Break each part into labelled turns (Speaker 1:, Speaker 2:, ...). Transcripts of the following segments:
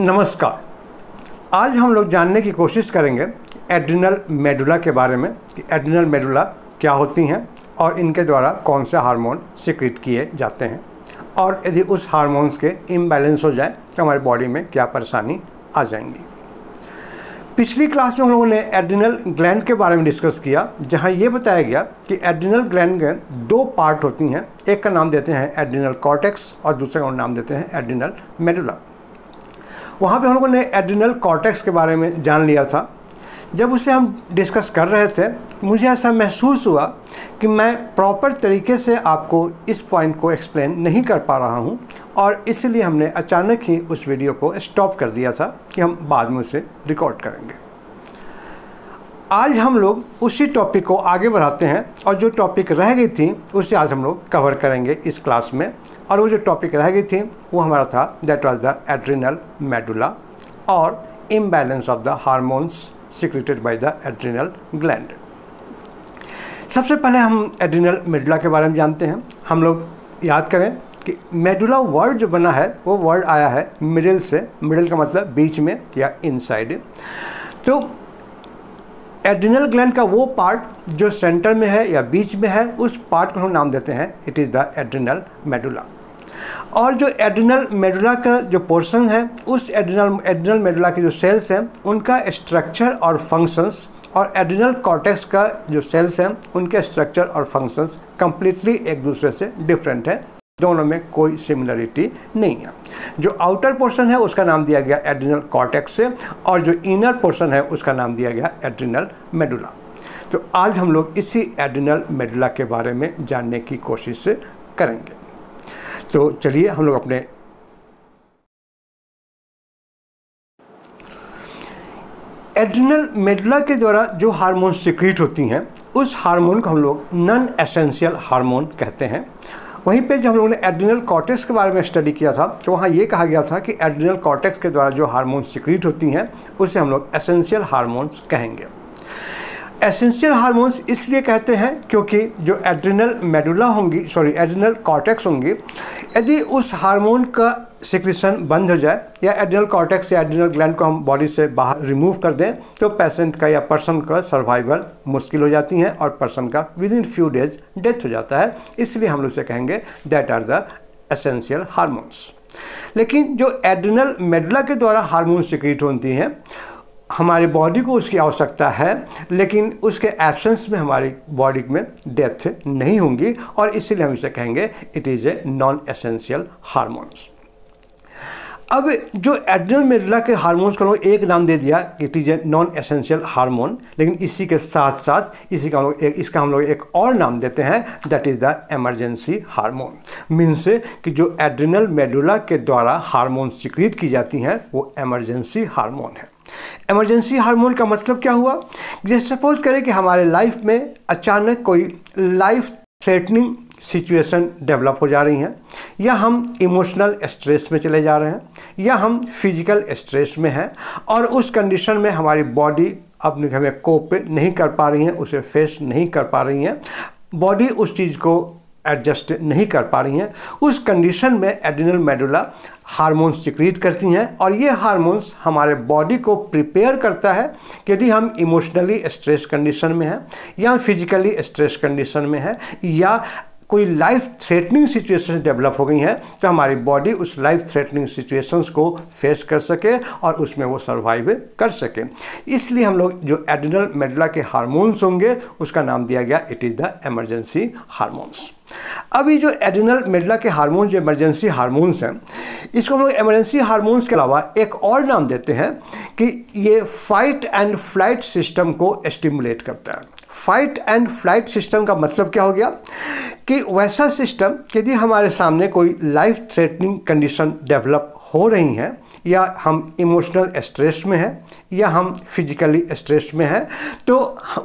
Speaker 1: नमस्कार। आज हम लोग जानने की कोशिश करेंगे एड्रिनल मेडुला के बारे में कि एड्रिनल मेडुला क्या होती हैं और इनके द्वारा कौन से हार्मोन सिक्रिट किए जाते हैं और यदि उस हार्मोन्स के इम्बैलेंस हो जाए तो हमारी बॉडी में क्या परेशानी आ जाएँगी। पिछली क्लास में हम लोगों ने एड्रिनल ग्लैंड के बारे में डिस्कस किया, जहाँ ये बताया गया कि एड्रिनल ग्लैंड के दो पार्ट होती हैं। एक का नाम देते हैं एड्रिनल कॉर्टेक्स और दूसरे का नाम देते हैं एड्रिनल मेडुला। वहाँ पे हम लोगों ने एड्रिनल कॉर्टेक्स के बारे में जान लिया था। जब उसे हम डिस्कस कर रहे थे, मुझे ऐसा महसूस हुआ कि मैं प्रॉपर तरीके से आपको इस पॉइंट को एक्सप्लेन नहीं कर पा रहा हूँ और इसलिए हमने अचानक ही उस वीडियो को स्टॉप कर दिया था कि हम बाद में उसे रिकॉर्ड करेंगे। आज हम लोग उसी टॉपिक को आगे बढ़ाते हैं और जो टॉपिक रह गई थी, उसे आज हम लोग कवर करेंगे इस क्लास में। और वो जो टॉपिक रह गई थी, वो हमारा था that was the adrenal medulla और imbalance of the hormones secreted by the adrenal gland सबसे पहले हम एड्रिनल मेडुला के बारे में जानते हैं। हम लोग याद करें कि मेडुला वर्ड जो बना है, वो वर्ड आया है मिडिल से मिडिल का मतलब बीच में या इनसाइड तो एड्रिनल ग्लैंड का वो पार्ट जो सेंटर में है या बीच में है, उस पार्ट को हम नाम देते हैं। It is the adrenal medulla और जो एड्रिनल मेडुला का जो पोर्शन है, उस एड्रिनल एड्रिनल मेडुला के जो सेल्स हैं, उनका स्ट्रक्चर और फ़ंक्शंस और एड्रिनल कॉर्टेक्स का जो सेल्स हैं, उनके स्ट्रक्चर और फ़ंक्शंस कंप्लीटली एक दूसरे से डिफरेंट है। दोनों में कोई सिमिलरिटी नहीं है। जो आउटर पोर्शन है, उसका नाम दिया गया एड्रिनल कॉर्टेक्स से, और जो इनर पोर्शन है, उसका नाम दिया गया एड्रिनल मेडुला तो आज हम लोग इसी एड्रिनल मेडुला के बारे में जानने की कोशिश करेंगे। तो चलिए, हम लोग अपने एड्रिनल मेडुला के द्वारा जो हार्मोन सिक्रीट होती हैं, उस हार्मोन को हम लोग नॉन एसेंशियल हार्मोन कहते हैं। वहीं पे जब हम लोगों ने एड्रिनल कॉर्टेक्स के बारे में स्टडी किया था तो वहाँ ये कहा गया था कि एड्रिनल कॉर्टेक्स के द्वारा जो हार्मोन सिक्रीट होती हैं, उसे हम लोग एसेंशियल हारमोन्स कहेंगे। एसेंशियल हारमोन्स इसलिए कहते हैं क्योंकि जो एड्रिनल मेडुला होंगी सॉरी एड्रिनल कॉर्टेक्स होंगी, यदि उस हारमोन का सिक्रेशन बंद हो जाए या एड्रिनल कॉर्टेक्स या एड्रिनल ग्लैंड को हम बॉडी से बाहर रिमूव कर दें तो पेशेंट का या पर्सन का सर्वाइवल मुश्किल हो जाती है और पर्सन का within few days death हो जाता है। इसलिए हम लोग उसे कहेंगे that are the essential hormones लेकिन जो एड्रिनल मेडुला के द्वारा हार्मोन सिक्रीट होती हैं, हमारे बॉडी को उसकी आवश्यकता है, लेकिन उसके एब्सेंस में हमारी बॉडी में डेथ नहीं होंगी और इसीलिए हम इसे कहेंगे it is a non essential hormones अब जो एड्रिनल मेडुला के हार्मोन्स को लोग एक नाम दे दिया कि it is a non essential hormone लेकिन इसी के साथ साथ इसी का हम लोग एक इसका हम लोग एक और नाम देते हैं that is the emergency hormone means कि जो एड्रिनल मेडुला के द्वारा हार्मोन सिक्रीट की जाती हैं, वो एमरजेंसी हार्मोन है. एमरजेंसी हार्मोन का मतलब क्या हुआ? जैसे सपोज़ करें कि हमारे लाइफ में अचानक कोई लाइफ थ्रेटनिंग सिचुएशन डेवलप हो जा रही हैं, या हम इमोशनल स्ट्रेस में चले जा रहे हैं, या हम फ़िज़िकल स्ट्रेस में हैं, और उस कंडीशन में हमारी बॉडी अपने हमें कोप नहीं कर पा रही हैं, उसे फेस नहीं कर पा रही हैं, बॉडी उस चीज़ को एडजस्ट नहीं कर पा रही हैं, उस कंडीशन में एडिनल मेडुला हार्मोन्स सिक्रीट करती हैं, और ये हार्मोन्स हमारे बॉडी को प्रिपेयर करता है यदि हम इमोशनली स्ट्रेस कंडीशन में हैं, या फिजिकली स्ट्रेस कंडीशन में हैं, या कोई लाइफ थ्रेटनिंग सिचुएशन डेवलप हो गई हैं तो हमारी बॉडी उस लाइफ थ्रेटनिंग सिचुएशंस को फेस कर सके और उसमें वो सर्वाइव कर सके। इसलिए हम लोग जो एडिनल मेडला के हार्मोन्स होंगे, उसका नाम दिया गया it is the emergency hormones अभी जो एडिनल मेडला के हार्मोन जो इमरजेंसी हार्मोन्स हैं, इसको हम लोग इमरजेंसी हार्मोन्स के अलावा एक और नाम देते हैं कि ये फाइट एंड फ़्लाइट सिस्टम को स्टिमुलेट करता है। फाइट एंड फ़्लाइट सिस्टम का मतलब क्या हो गया? कि वैसा सिस्टम यदि हमारे सामने कोई लाइफ थ्रेटनिंग कंडीशन डेवलप हो रही हैं, या हम इमोशनल स्ट्रेस में हैं या हम फिजिकली स्ट्रेस में हैं तो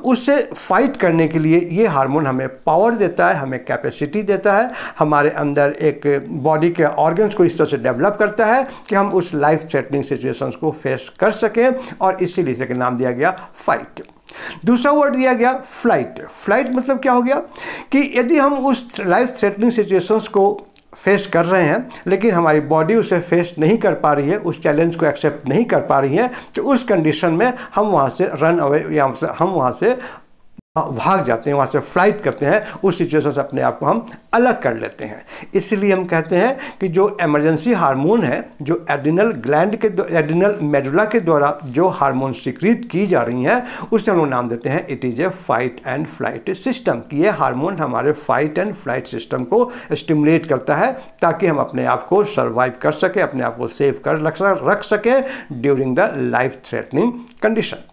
Speaker 1: उससे फाइट करने के लिए ये हार्मोन हमें पावर देता है, हमें कैपेसिटी देता है, हमारे अंदर एक बॉडी के ऑर्गन्स को इस तरह से डेवलप करता है कि हम उस लाइफ थ्रेटनिंग सिचुएशंस को फेस कर सकें और इसीलिए इसे नाम दिया गया फाइट दूसरा वर्ड दिया गया फ़्लाइट फ़्लाइट मतलब क्या हो गया कि यदि हम उस लाइफ थ्रेटनिंग सिचुएशंस को फेस कर रहे हैं, लेकिन हमारी बॉडी उसे फेस नहीं कर पा रही है, उस चैलेंज को एक्सेप्ट नहीं कर पा रही है तो उस कंडीशन में हम वहाँ से रन अवे या मतलब हम वहाँ से भाग जाते हैं, वहाँ से फ़्लाइट करते हैं, उस सिचुएशन से अपने आप को हम अलग कर लेते हैं। इसीलिए हम कहते हैं कि जो इमरजेंसी हार्मोन है, जो एड्रिनल ग्लैंड के एड्रिनल मेडुला के द्वारा जो हार्मोन सिक्रीट की जा रही हैं, उसे हम लोग नाम देते हैं it is a fight and flight system कि ये हार्मोन हमारे फाइट एंड फ़्लाइट सिस्टम को स्टिमुलेट करता है, ताकि हम अपने आप को सर्वाइव कर सकें, अपने आप को सेव कर रख सकें during the life threatening condition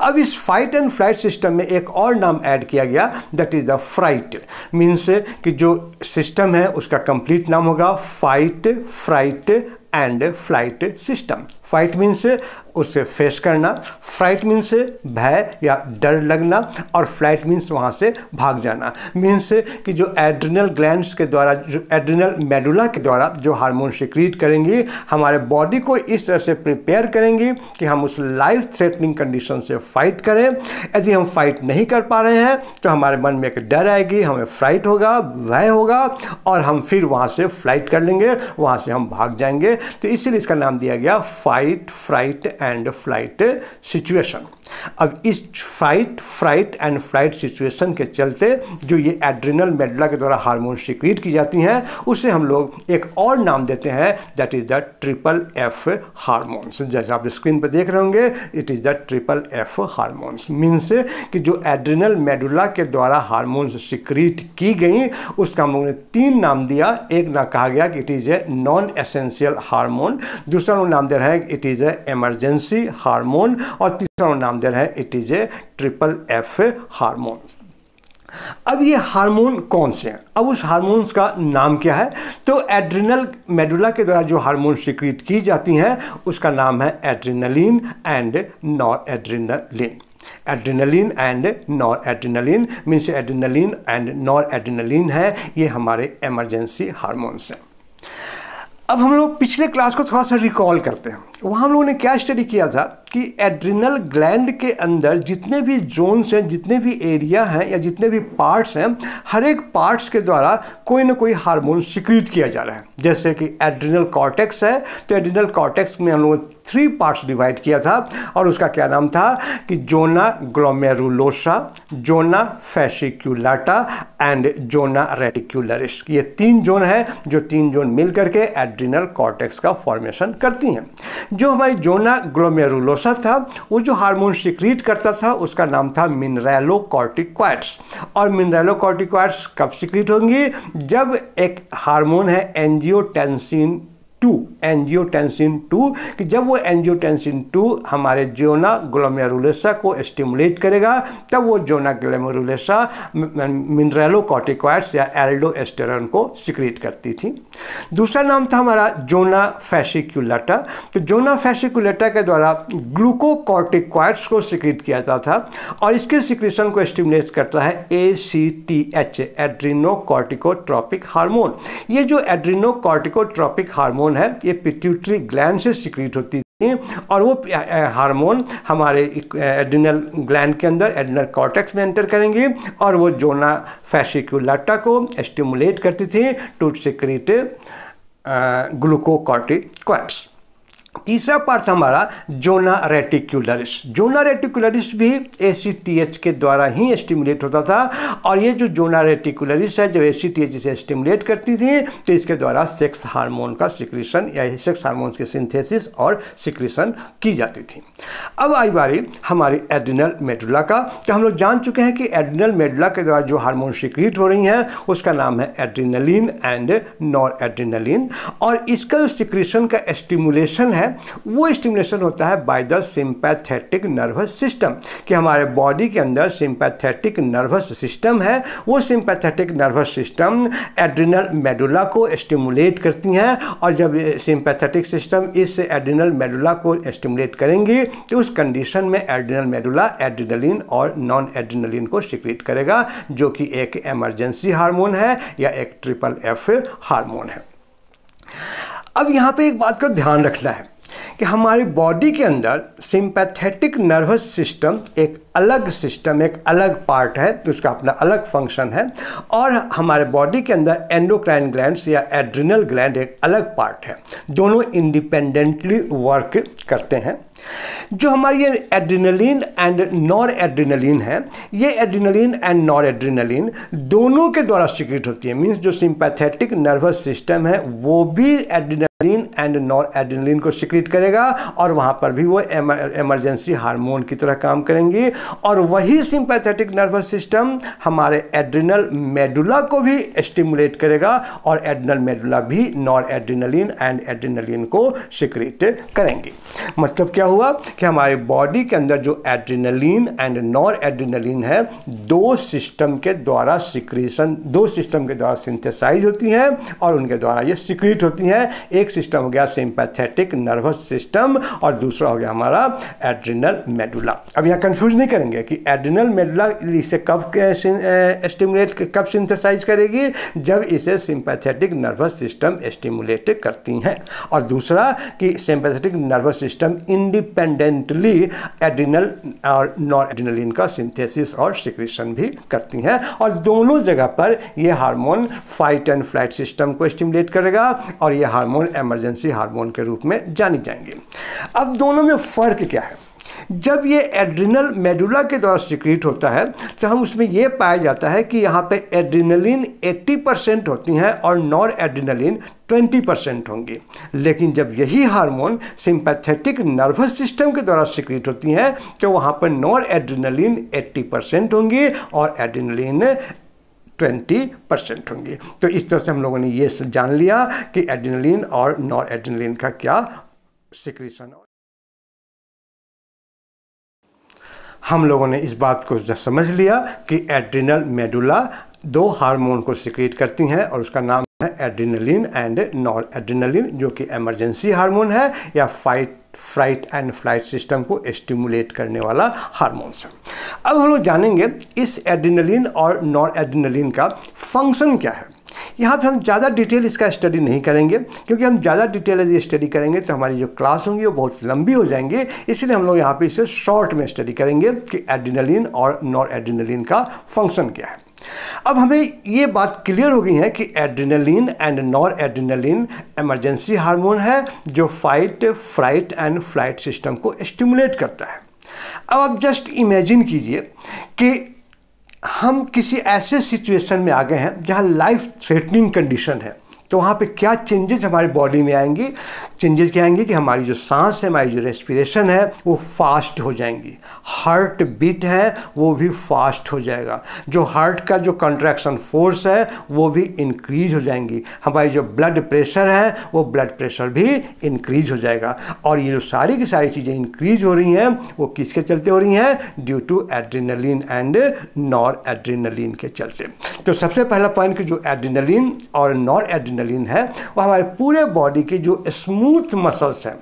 Speaker 1: अब इस फाइट एंड फ़्लाइट सिस्टम में एक और नाम ऐड किया गया that is the fright means कि जो सिस्टम है, उसका कंप्लीट नाम होगा fight fright and flight system fight means उसे फेस करना फ़्लाइट मीन्स भय या डर लगना और फ़्लाइट मीन्स वहाँ से भाग जाना। मीन्स कि जो एड्रिनल ग्लैंड्स के द्वारा, जो एड्रिनल मेडुला के द्वारा जो हार्मोन सिक्रीट करेंगी, हमारे बॉडी को इस तरह से प्रिपेयर करेंगी कि हम उस लाइफ थ्रेटनिंग कंडीशन से फाइट करें। यदि हम फाइट नहीं कर पा रहे हैं तो हमारे मन में एक डर आएगी, हमें फ़्लाइट होगा, भय होगा और हम फिर वहाँ से फ़्लाइट कर लेंगे, वहाँ से हम भाग जाएँगे। तो इसीलिए इसका नाम दिया गया fight fright and flight situation अब इस fight fright and flight situation के चलते जो ये एड्रिनल मेडला के द्वारा हार्मोन सिक्रीट की जाती हैं, उसे हम लोग एक और नाम देते हैं that is the triple F hormones जैसे आप स्क्रीन पर देख रहे होंगे it is the triple F hormones means कि जो एड्रिनल मेडुला के द्वारा हार्मोन्स सिक्रीट की गई, उसका हम लोगों ने तीन नाम दिया। एक ना कहा गया कि it is a non essential hormone दूसरा लोग नाम दे रहे हैं it is a emergency hormone और नाम दे रहे हैं it is a triple F hormone अब ये हार्मोन कौन से हैं? अब उस हार्मोन्स का नाम क्या है? तो एड्रिनल मेडुला के द्वारा जो हार्मोन स्वीकृत की जाती हैं, उसका नाम है adrenaline and noradrenaline adrenaline and noradrenaline means adrenaline and noradrenaline है, ये हमारे एमरजेंसी हार्मोन्स हैं. अब हम लोग पिछले क्लास को थोड़ा सा रिकॉल करते हैं। वहाँ हम लोगों ने क्या स्टडी किया था? कि एड्रिनल ग्लैंड के अंदर जितने भी जोन्स हैं, जितने भी एरिया हैं या जितने भी पार्ट्स हैं, हर एक पार्ट्स के द्वारा कोई ना कोई हार्मोन सिक्रीट किया जा रहा है। जैसे कि एड्रिनल कॉर्टेक्स है तो एड्रिनल कॉर्टेक्स में हम लोगों ने थ्री पार्ट्स डिवाइड किया था और उसका क्या नाम था? कि zona glomerulosa zona fasciculata and zona reticularis ये तीन जोन है, जो तीन जोन मिल करके एड्रिनल कॉर्टेक्स का फॉर्मेशन करती हैं। जो हमारी जोना ग्लोमेरुलोसा था, वो जो हार्मोन सिक्रीट करता था, उसका नाम था मिनरेलो कॉर्टिक्वाइट्स और मिनरेलो कॉर्टिक्वाइट्स कब सिक्रीट होंगी? जब एक हार्मोन है, एंजियोटेंसिन टू एंजियोटेंसिन टू, कि जब वो एंजियोटेंसिन टू हमारे जोना ग्लोमेरुलेसा को स्टिमुलेट करेगा, तब वो जोना ग्लोमेरुलेसा मिनरेलो कॉर्टिकॉइड्स या एल्डोस्टेरन को सिक्रीट करती थी। दूसरा नाम था हमारा जोना फैसिक्यूलेटा तो जोना फैसिक्यूलेटा के द्वारा ग्लूकोकॉर्टिकॉइड्स को सिक्रीट किया जाता था, और इसके सिक्रीशन को स्टिमुलेट करता है A C T H adrenocorticotropic hormone ये जो एड्रीनोकॉर्टिकोट्रॉपिक हार्मोन हार्मोन है, ये पिट्यूटरी ग्लैंड से सिक्रीट होती है, और वो हार्मोन हमारे एडिनल ग्लैंड के अंदर एडिनल कॉर्टेक्स में एंटर करेंगे, और वो जोना फैसिकुलाटा को स्टिमुलेट करती थी टू सिक्रीट ग्लूकोकॉर्टिक्वाइड्स तीसरा पार्ट हमारा जोना रेटिकुलरिस। जोना रेटिकुलरिस भी एसीटीएच के द्वारा ही स्टिमुलेट होता था, और ये जो जोना रेटिकुलरिस है जो ए सी टी एच इसे स्टिमुलेट करती थी तो इसके द्वारा सेक्स हार्मोन का सिक्रीशन या सेक्स हार्मोन्स की सिंथेसिस और सिक्रीशन की जाती थी। अब आई बारी हमारी एड्रिनल मेडुला का। तो हम लोग जान चुके हैं कि एड्रिनल मेडुला के द्वारा जो हार्मोन सिक्रीट हो रही हैं, उसका नाम है एड्रिनलिन एंड नॉर एड्रिनलिन और इसका जो सिक्रीशन का स्टिमुलेशन है वो स्टिमुलेशन होता है by the sympathetic nervous system कि हमारे बॉडी के अंदर सिंपैथेटिक नर्वस सिस्टम है। वो sympathetic nervous system adrenal medulla को स्टिमुलेट करती हैं और जब सिंपैथेटिक सिस्टम इस एड्रिनल मेडुला को स्टिमुलेट करेंगी तो उस कंडीशन में एड्रिनल मेडुला एड्रिनलिन और नॉन एड्रिनलिन को सिक्रिएट करेगा, जो कि एक एमरजेंसी हार्मोन है या एक ट्रिपल एफ़ हार्मोन है। अब यहाँ पे एक बात का ध्यान रखना है। कि हमारी बॉडी के अंदर सिंपैथेटिक नर्वस सिस्टम एक अलग सिस्टम एक अलग पार्ट है तो उसका अपना अलग फ़ंक्शन है, और हमारे बॉडी के अंदर एंडोक्राइन ग्लैंड्स या एड्रिनल ग्लैंड एक अलग पार्ट है। दोनों इंडिपेंडेंटली वर्क करते हैं। जो हमारी ये एड्रिनलिन एंड नॉर एड्रिनलिन है, ये एड्रिनलिन एंड नॉर एड्रिनलिन दोनों के द्वारा सिक्रेट होती है। मीन्स जो सिंपैथेटिक नर्वस सिस्टम है, वो भी एड्रिनलिन एंड नॉर एड्रिनलिन को सिक्रिट करेगा और वहाँ पर भी वो एमरजेंसी हार्मोन की तरह काम करेंगी। और वही सिंपैथेटिक नर्वस सिस्टम हमारे एड्रिनल मेडुला को भी स्टिमुलेट करेगा और एड्रिनल मेडुला भी नॉर एड्रिनलिन एंड एड्रिनलिन को सिक्रिट करेंगी। मतलब क्या हुआ कि हमारे बॉडी के अंदर जो एड्रिनलिन एंड नॉर एड्रिनलिन है, दो सिस्टम के द्वारा सिक्रेशन दो सिस्टम के द्वारा सिंथेसाइज होती हैं और उनके द्वारा ये सिक्रीट होती हैं। एक सिस्टम हो गया सिंपैथेटिक नर्वस सिस्टम और दूसरा हो गया हमारा एड्रिनल मेडुला अब यहाँ कंफ्यूज नहीं करेंगे कि एड्रिनल मेडुला इसे कब स्टिमुलेट कब सिंथेसाइज करेगी? जब इसे सिंपैथेटिक नर्वस सिस्टम स्टिमुलेट करती हैं। और दूसरा कि sympathetic nervous system independently adrenal और नॉन एड्रिनलिन का सिंथेसिस और सिक्रेशन भी करती हैं। और दोनों जगह पर ये hormone fight and flight system को स्टिमुलेट करेगा और ये हार्मोन इमरजेंसी हार्मोन के रूप में जानी जाएँगे। अब दोनों में फ़र्क क्या है? जब ये एड्रिनल मेडुला के द्वारा सिक्रीट होता है तो हम उसमें ये पाया जाता है कि यहाँ पे एड्रिनलिन 80 परसेंट होती हैं और नॉर एड्रिनलिन 20 परसेंट होंगी। लेकिन जब यही हार्मोन सिंपैथेटिक नर्वस सिस्टम के द्वारा सिक्रीट होती हैं तो वहाँ पर नॉर एड्रिनलिन 80 परसेंट होंगी और एड्रिनलिन 20 परसेंट होंगी। तो इस तरह से हम लोगों ने ये जान लिया कि एड्रिनलिन और नॉर एड्रिनलिन का क्या सिक्रीशन हम लोगों ने इस बात को समझ लिया कि एड्रिनल मेडुला दो हार्मोन को सिक्रेट करती हैं और उसका नाम है एड्रिनलिन एंड नॉर एड्रिनलिन जो कि इमरजेंसी हार्मोन है या fight fright and flight system को स्टिमुलेट करने वाला हार्मोन्स है। अब हम लोग जानेंगे इस एड्रिनलिन और नॉर एड्रिनलिन का फ़ंक्शन क्या है। यहाँ पे हम ज़्यादा डिटेल इसका स्टडी नहीं करेंगे, क्योंकि हम ज़्यादा डिटेल यदि स्टडी करेंगे तो हमारी जो क्लास होंगी वो बहुत लंबी हो जाएँगे, इसलिए हम लोग यहाँ पे इसे शॉर्ट में स्टडी करेंगे कि एड्रिनलिन और नॉर एड्रिनलिन का फ़ंक्शन क्या है। अब हमें ये बात क्लियर हो गई है कि adrenaline and noradrenaline emergency hormone है, जो fight fright and flight system को स्टिमुलेट करता है। अब आप जस्ट इमेजिन कीजिए कि हम किसी ऐसे सिचुएशन में आ गए हैं जहाँ लाइफ थ्रेटनिंग कंडीशन है। तो वहाँ पे क्या चेंजेस हमारी बॉडी में आएँगी? चेंजेस क्या आएँगे कि हमारी जो सांस है, हमारी जो रेस्पिरेशन है, वो फास्ट हो जाएँगी। हार्ट बीट है, वो भी फास्ट हो जाएगा। जो हार्ट का जो कंट्रैक्शन फोर्स है, वो भी इंक्रीज हो जाएँगी। हमारी जो ब्लड प्रेशर है, वो ब्लड प्रेशर भी इंक्रीज हो जाएगा। और ये जो सारी की सारी चीज़ें इंक्रीज हो रही हैं, वो किसके चलते हो रही हैं? Due to adrenaline and noradrenaline के चलते। तो सबसे पहला पॉइंट कि जो एड्रीनलिन और नॉर एड्रीनलिन है वो हमारे पूरे बॉडी के जो स्मूथ मसल्स हैं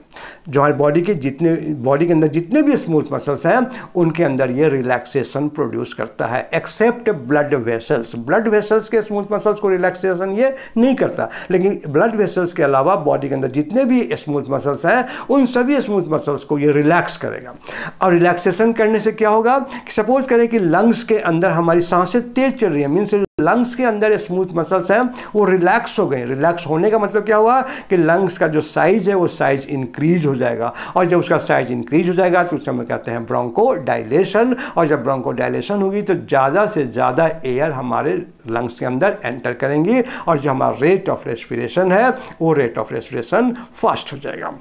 Speaker 1: जो हमारी बॉडी के जितने बॉडी के अंदर जितने भी स्मूथ मसल्स हैं, उनके अंदर ये रिलैक्सेशन प्रोड्यूस करता है। Except blood vessels blood vessels के स्मूथ मसल्स को रिलैक्सेशन ये नहीं करता। लेकिन ब्लड वेसल्स के अलावा बॉडी के अंदर जितने भी स्मूथ मसल्स हैं, उन सभी स्मूथ मसल्स को ये रिलैक्स करेगा। और रिलैक्सेशन करने से क्या होगा कि सपोज़ करें कि लंग्स के अंदर हमारी साँसें तेज चल रही है। मीन्स लंग्स के अंदर स्मूथ मसल्स हैं, वो रिलैक्स हो गए। रिलैक्स होने का मतलब क्या हुआ कि लंग्स का जो साइज़ है, वो साइज़ इंक्रीज हो जाएगा। और जब उसका साइज़ इंक्रीज हो जाएगा तो उस समय कहते हैं ब्रोंको डायलेशन और जब ब्रोंको डायलेशन होगी तो ज़्यादा से ज़्यादा एयर हमारे लंग्स के अंदर एंटर करेंगी। और जो हमारा रेट ऑफ़ रेस्पिरेशन है, वो रेट ऑफ़ रेस्पिरेशन फास्ट हो जाएगा।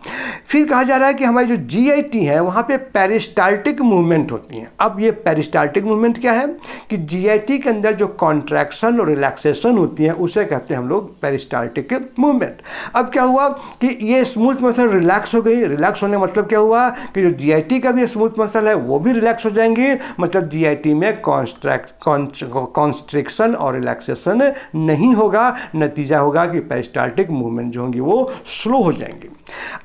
Speaker 1: फिर कहा जा रहा है कि हमारी जो जीआईटी है, वहाँ पे पेरिस्टाल्टिक मूवमेंट होती हैं। अब ये पेरिस्टाल्टिक मूवमेंट क्या है? कि जीआईटी के अंदर जो कॉन्ट्रैक्शन और रिलैक्सेशन होती है, उसे कहते हैं हम लोग पेरिस्टाल्टिक मूवमेंट अब क्या हुआ कि ये स्मूथ मसल रिलैक्स हो गई रिलैक्स होने मतलब क्या हुआ कि जो जी का भी स्मूथ मसल है, वो भी रिलैक्स हो जाएँगी। मतलब जी में कॉन्स्ट्रैक्ट कॉन्स्ट्रिक्शन और रिलैक्सेशन नहीं होगा। नतीजा होगा कि पेरिस्टाल्टिक मूवमेंट जो होंगी वो स्लो हो जाएँगी।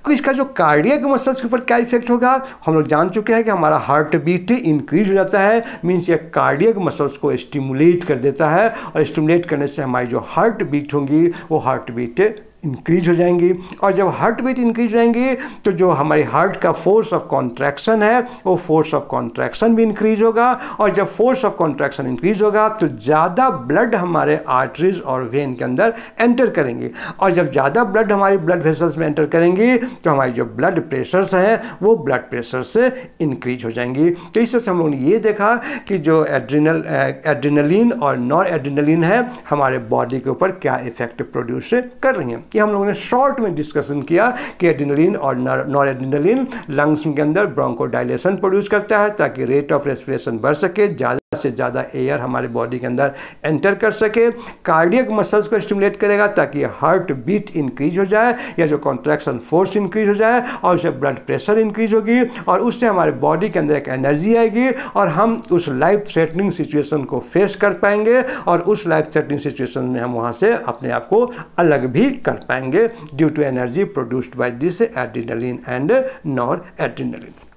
Speaker 1: अब इसका जो कार्डियक मसल्स के ऊपर क्या इफ़ेक्ट होगा? हम लोग जान चुके हैं कि हमारा हार्ट बीट इंक्रीज हो जाता है मीन्स ये कार्डियक मसल्स को स्टिमुलेट कर देता है और स्टिमुलेट करने से हमारी जो हार्ट बीट होंगी, वो हार्ट बीट इंक्रीज हो जाएँगी। और जब हार्ट बीट इंक्रीज हो जाएँगी तो जो हमारी हार्ट का फोर्स ऑफ़ कॉन्ट्रैक्शन है, वो फोर्स ऑफ़ कॉन्ट्रैक्शन भी इंक्रीज होगा। और जब फोर्स ऑफ़ कॉन्ट्रैक्शन इंक्रीज होगा तो ज़्यादा ब्लड हमारे आर्टरीज और वेन के अंदर एंटर करेंगे। और जब ज़्यादा ब्लड हमारी ब्लड वेसल्स में एंटर करेंगी तो हमारी जो ब्लड प्रेशर्स हैं, वो ब्लड प्रेशर से इंक्रीज हो जाएँगी। तो इस तरह से हम लोगों ने ये देखा कि जो एड्रिनल एड्रिनलिन और नॉन एड्रिनलिन है, हमारे बॉडी के ऊपर क्या इफ़ेक्ट प्रोड्यूस कर रही हैं। ये हम लोगों ने शॉर्ट में डिस्कशन किया कि एडिनलिन और नॉर एडिनोलिन लंग्स के अंदर ब्रोंकोडाइलेशन प्रोड्यूस करता है ताकि रेट ऑफ़ रेस्पिरेशन बढ़ सके, ज़्यादा से ज़्यादा एयर हमारे बॉडी के अंदर एंटर कर सके। कार्डियक मसल्स को स्टिमुलेट करेगा ताकि हार्ट बीट इंक्रीज हो जाए, या जो कॉन्ट्रैक्शन फोर्स इंक्रीज हो जाए और उससे ब्लड प्रेशर इंक्रीज होगी और उससे हमारे बॉडी के अंदर एक एनर्जी आएगी और हम उस लाइफ थ्रेटनिंग सिचुएशन को फेस कर पाएँगे और उस लाइफ थ्रेटनिंग सिचुएशन में हम वहाँ से अपने आप को अलग भी कर पाएँगे due to energy produced by this adrenaline and noradrenaline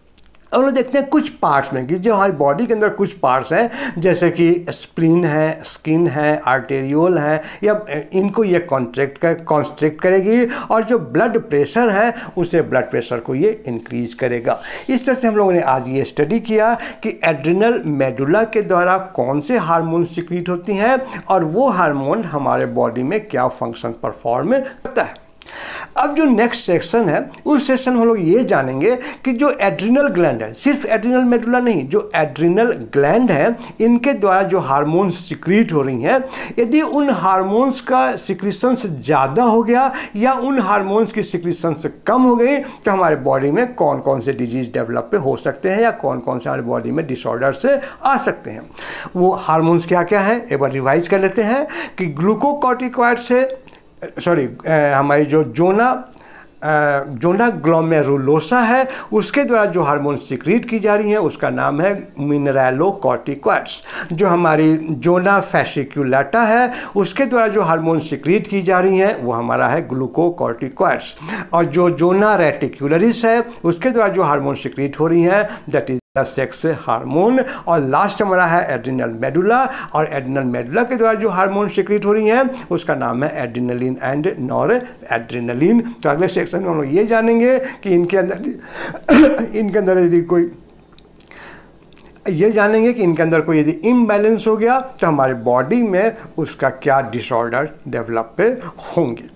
Speaker 1: अब लोग देखते हैं कुछ पार्ट्स में कि जो हमारी बॉडी के अंदर कुछ पार्ट्स हैं, जैसे कि स्प्लिन है स्किन है आर्टेरियोल है, या इनको ये कॉन्ट्रैक्ट कर कॉन्स्ट्रिक्ट करेगी और जो ब्लड प्रेशर है, उसे ब्लड प्रेशर को ये इंक्रीज करेगा। इस तरह से हम लोगों ने आज ये स्टडी किया कि एड्रिनल मेडुला के द्वारा कौन से हार्मोन सिक्रीट होती हैं और वो हार्मोन हमारे बॉडी में क्या फ़ंक्शन परफॉर्म करता है। अब जो नेक्स्ट सेक्शन है, उस सेक्शन में हम लोग ये जानेंगे कि जो एड्रिनल ग्लैंड है, सिर्फ़ एड्रिनल मेडुला नहीं, जो एड्रिनल ग्लैंड है, इनके द्वारा जो हार्मोन्स सिक्रीट हो रही हैं, यदि उन हार्मोन्स का सिक्रीशंस ज़्यादा हो गया या उन हार्मोन्स की सिक्रीशंस कम हो गई तो हमारे बॉडी में कौन कौन से डिज़ीज़ डेवलप हो सकते हैं या कौन कौन से हमारे बॉडी में डिसऑर्डर से आ सकते हैं। वो हार्मोन्स क्या क्या है? एक बार रिवाइज कर लेते हैं कि ग्लूकोकॉर्टिकॉइड से सॉरी हमारी जो जोना जोना ग्लोमेरुलोसा है, उसके द्वारा जो हार्मोन सिक्रीट की जा रही हैं, उसका नाम है मिनरलो कॉर्टिकॉइड्स जो हमारी जोना फैसिक्यूलाटा है, उसके द्वारा जो हार्मोन सिक्रीट की जा रही हैं, वो हमारा है ग्लूकोकॉर्टिकॉइड्स और जो जोना रेटिक्यूलरिस है, उसके द्वारा जो हार्मोन सिक्रीट हो रही हैं दैट इज़ सेक्स हार्मोन, और लास्ट हमारा है एड्रिनल मेडुला और एड्रिनल मेडुला के द्वारा जो हार्मोन सिक्रिएट हो रही हैं, उसका नाम है एड्रिनलिन एंड नॉर एड्रिनलिन तो अगले सेक्शन में हम लोग ये जानेंगे कि इनके अंदर इनके अंदर यदि कोई ये जानेंगे कि इनके अंदर कोई यदि इम्बैलेंस हो गया तो हमारे बॉडी में उसका क्या डिसऑर्डर डेवलप होंगे।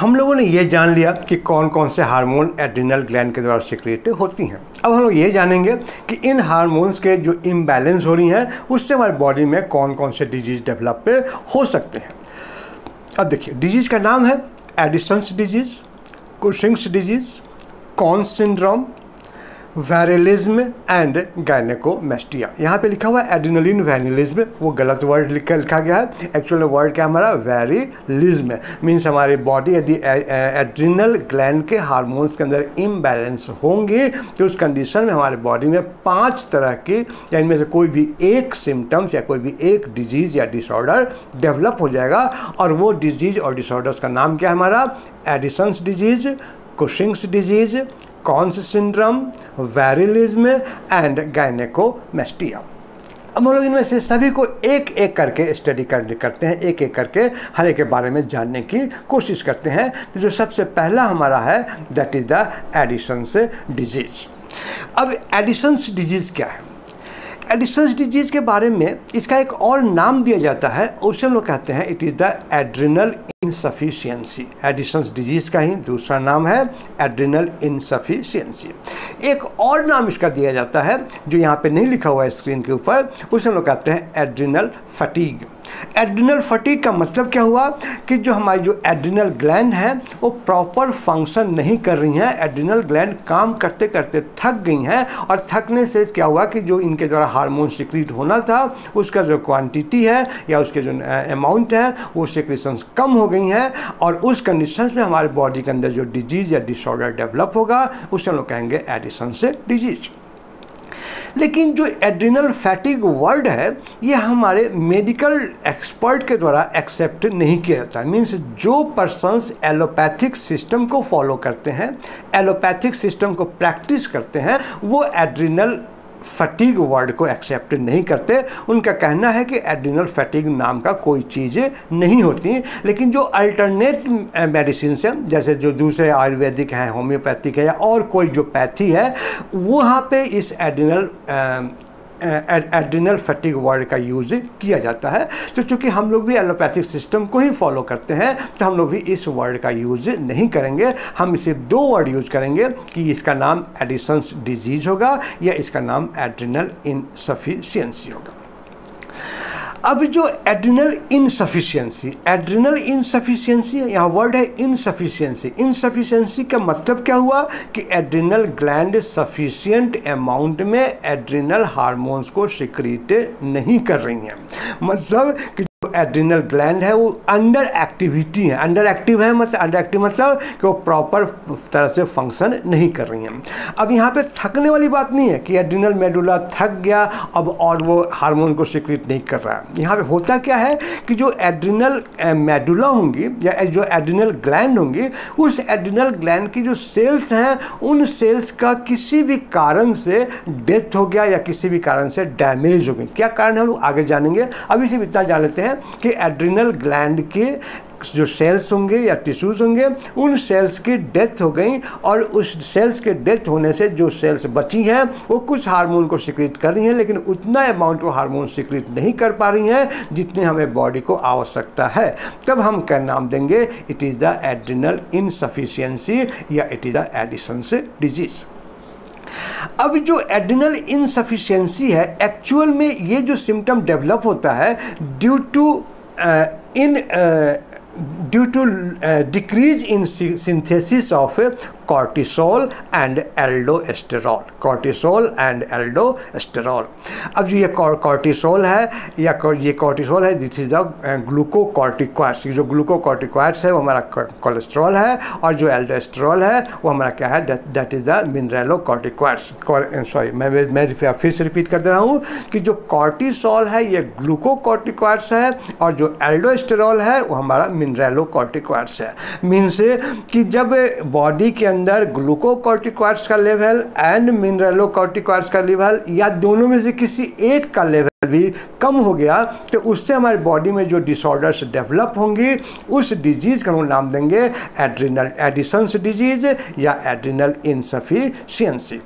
Speaker 1: हम लोगों ने यह जान लिया कि कौन कौन से हार्मोन एड्रिनल ग्लैंड के द्वारा सिक्रिएट होती हैं। अब हम लोग ये जानेंगे कि इन हार्मोन्स के जो इम्बैलेंस हो रही हैं, उससे हमारे बॉडी में कौन कौन से डिज़ीज़ डेवलप हो सकते हैं। अब देखिए डिज़ीज़ का नाम है Addison's disease Cushing's disease Conn's syndrome virilism and gynaecomastia यहाँ पे लिखा हुआ है एडिनलिन वैनिलिज्म वो गलत वर्ड लिखा लिखा गया है. एक्चुअल वर्ड क्या हमारा? वैरिलिज्म मीन्स हमारी बॉडी यदि एड्रिनल ग्लैंड के हार्मोन्स के अंदर इम्बैलेंस होंगे तो उस कंडीशन में हमारे बॉडी में पाँच तरह के, या इनमें से कोई भी एक सिम्टम्स या कोई भी एक डिज़ीज़ या डिसऑर्डर डेवलप हो जाएगा. और वो डिज़ीज़ और डिसऑर्डर्स का नाम क्या है हमारा? Addison's disease Cushing's disease Conn's syndrome, virilism and gynaecomastia अब हम लोग इनमें से सभी को एक एक करके स्टडी करने करते हैं एक एक करके हर एक के बारे में जानने की कोशिश करते हैं। तो जो सबसे पहला हमारा है that is the Addison's disease अब एडिशंस डिज़ीज़ क्या है? एडिसन्स डिज़ीज़ के बारे में इसका एक और नाम दिया जाता है, उसे हम लोग कहते हैं it is the adrenal insufficiency Addison's disease का ही दूसरा नाम है एड्रिनल इनसफिशियंसी एक और नाम इसका दिया जाता है, जो यहाँ पे नहीं लिखा हुआ है स्क्रीन के ऊपर, उसे हम लोग कहते हैं एड्रिनल फटीग एड्रिनल फटीक का मतलब क्या हुआ कि जो हमारी जो एड्रिनल ग्लैंड है, वो प्रॉपर फ़ंक्शन नहीं कर रही हैं। एड्रिनल ग्लैंड काम करते करते थक गई हैं और थकने से क्या हुआ कि जो इनके द्वारा हार्मोन सिक्रीट होना था, उसका जो क्वांटिटी है या उसके जो अमाउंट है, वो सिक्रीशंस कम हो गई हैं और उस कंडीशन में हमारे बॉडी के अंदर जो डिज़ीज़ या डिसऑर्डर डेवलप होगा, उसे हम लोग कहेंगे एडिसन से डिज़ीज़ लेकिन जो एड्रिनल फैटिक वर्ड है, ये हमारे मेडिकल एक्सपर्ट के द्वारा एक्सेप्ट नहीं किया जाता। मीन्स जो पर्सनस एलोपैथिक सिस्टम को फॉलो करते हैं एलोपैथिक सिस्टम को प्रैक्टिस करते हैं, वो एड्रिनल फटीग वर्ड को एक्सेप्ट नहीं करते। उनका कहना है कि एडिनल फटीग नाम का कोई चीज़ नहीं होती। लेकिन जो अल्टरनेट मेडिसिन हैं, जैसे जो दूसरे आयुर्वेदिक हैं होम्योपैथिक है या और कोई जो पैथी है, वहाँ पे इस एड्रिनल एड्रिनल फैटिक वर्ड का यूज़ किया जाता है। तो चूँकि हम लोग भी एलोपैथिक सिस्टम को ही फॉलो करते हैं तो हम लोग भी इस वर्ड का यूज़ नहीं करेंगे। हम इसे दो वर्ड यूज़ करेंगे कि इसका नाम एडिसंस डिज़ीज़ होगा या इसका नाम एड्रिनल इनसफिशियंसी होगा। अब जो एड्रिनल इनसफिशियंसी एड्रिनल इनसफिशियंसी यहाँ वर्ड है इनसफिशियंसी इनसफिशियंसी का मतलब क्या हुआ? कि एड्रिनल ग्लैंड सफिशियंट अमाउंट में एड्रिनल हार्मोन्स को सिक्रीट नहीं कर रही हैं। मतलब कि एड्रिनल ग्लैंड है, वो अंडर एक्टिविटी है। अंडर एक्टिव है मतलब अंडर एक्टिव मतलब कि वो प्रॉपर तरह से फ़ंक्शन नहीं कर रही हैं। अब यहाँ पे थकने वाली बात नहीं है कि एड्रिनल मेडुला थक गया, अब और वो हार्मोन को सिक्रिएट नहीं कर रहा है। यहाँ पे होता क्या है कि जो एड्रिनल मेडुला होंगी या जो एड्रिनल ग्लैंड होंगी, उस एड्रिनल ग्लैंड की जो सेल्स हैं, उन सेल्स का किसी भी कारण से डेथ हो गया या किसी भी कारण से डैमेज हो गई। क्या कारण है हम आगे जानेंगे। अभी सिर्फ़ इतना जान लेते हैं कि एड्रिनल ग्लैंड के जो सेल्स होंगे या टिश्यूज़ होंगे, उन सेल्स की डेथ हो गई और उस सेल्स के डेथ होने से जो सेल्स बची हैं, वो कुछ हार्मोन को सिक्रिएट कर रही हैं, लेकिन उतना अमाउंट वो हार्मोन सिक्रिएट नहीं कर पा रही हैं जितने हमें बॉडी को आवश्यकता है। तब हम क्या नाम देंगे? It is the adrenal insufficiency या it is the Addison's disease अब जो एड्रिनल इनसफिशेंसी है एक्चुअल में ये जो सिम्टम डेवलप होता है due to in due to decrease in synthesis of cortisol and aldosterone cortisol and aldosterone अब जो ये कॉर्टिसोल है, या ये कॉर्टिसोल है दिस इज़ द ग्लूकोकॉर्टिक्वाइड्स जो ग्लूकोकॉर्टिक्वाइड्स है, वो हमारा कोलेस्ट्रॉल है, और जो एल्डोस्टेरॉल है, वो हमारा क्या है that is the mineralocorticoids sorry मैं मैं फिर से रिपीट कर दे रहा हूँ कि जो कॉर्टिसोल है, ये ग्लूकोकॉर्टिक्वाइड्स है, और जो एल्डोस्टेरॉल है, वो हमारा मिनरेलो कॉर्टिक्वाइड्स है. मीन्स कि जब बॉडी के अंदर अंदर ग्लूकोकॉर्टिकॉइड्स का लेवल एंड मिनरलोकॉर्टिकॉइड्स का लेवल, या दोनों में से किसी एक का लेवल भी कम हो गया तो उससे हमारे बॉडी में जो डिसऑर्डर्स डेवलप होंगी, उस डिज़ीज़ का हम नाम देंगे एड्रिनल एडिसंस डिज़ीज़ या एड्रिनल इनसफिशियंसी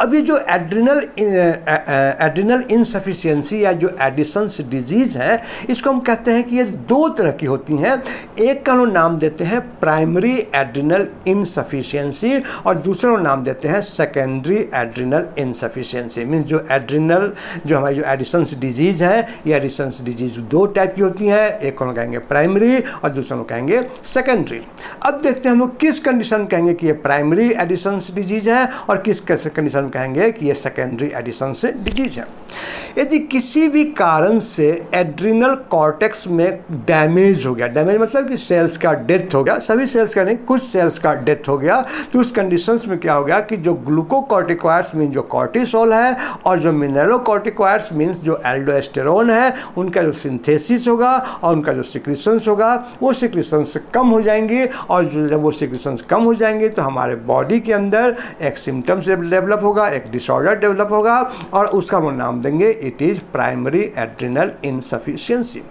Speaker 1: अब ये जो एड्रिनल एड्रिनल इनसफिशियंसी या जो एडिसन्स डिज़ीज़ है, इसको हम कहते हैं कि ये दो तरह की होती हैं। एक का हम नाम देते हैं प्राइमरी एड्रिनल इनसफिशियंसी और दूसरा नाम देते हैं सेकेंडरी एड्रिनल इनसफिशियंसी मीन्स जो एड्रिनल जो हमारी जो एडिसन्स डिज़ीज़ है, ये एडिसन्स डिज़ीज़ दो टाइप की होती हैं। एक को कहेंगे प्राइमरी और दूसरा को कहेंगे सेकेंडरी अब देखते हैं हम लोग किस कंडीशन कहेंगे कि ये प्राइमरी एडिसन्स डिज़ीज़ है और किस कंडीशन कहेंगे कि ये सेकेंडरी एडिशन से डिज़ीज़ है। यदि किसी भी कारण से एड्रिनल कॉर्टेक्स में डैमेज हो गया डैमेज मतलब कि सेल्स का डेथ हो गया, सभी सेल्स का नहीं, कुछ सेल्स का डेथ हो गया तो उस कंडीशंस में क्या हो गया कि जो ग्लूकोकॉर्टिक्वाइड्स मीन जो कॉर्टिसोल है और जो मिनरलोकॉर्टिक्वाइड्स मीन्स जो एल्डोस्टेरोन है, उनका जो सिंथेसिस होगा और उनका जो सिक्रिशंस होगा, वो सिक्रिशंस कम हो जाएँगे और जब वो सिक्रिशंस कम हो जाएँगे तो हमारे बॉडी के अंदर एक सिम्टम्स डेवलप होगा। एक डिसऑर्डर डेवलप होगा और उसका हम नाम देंगे it is primary adrenal insufficiency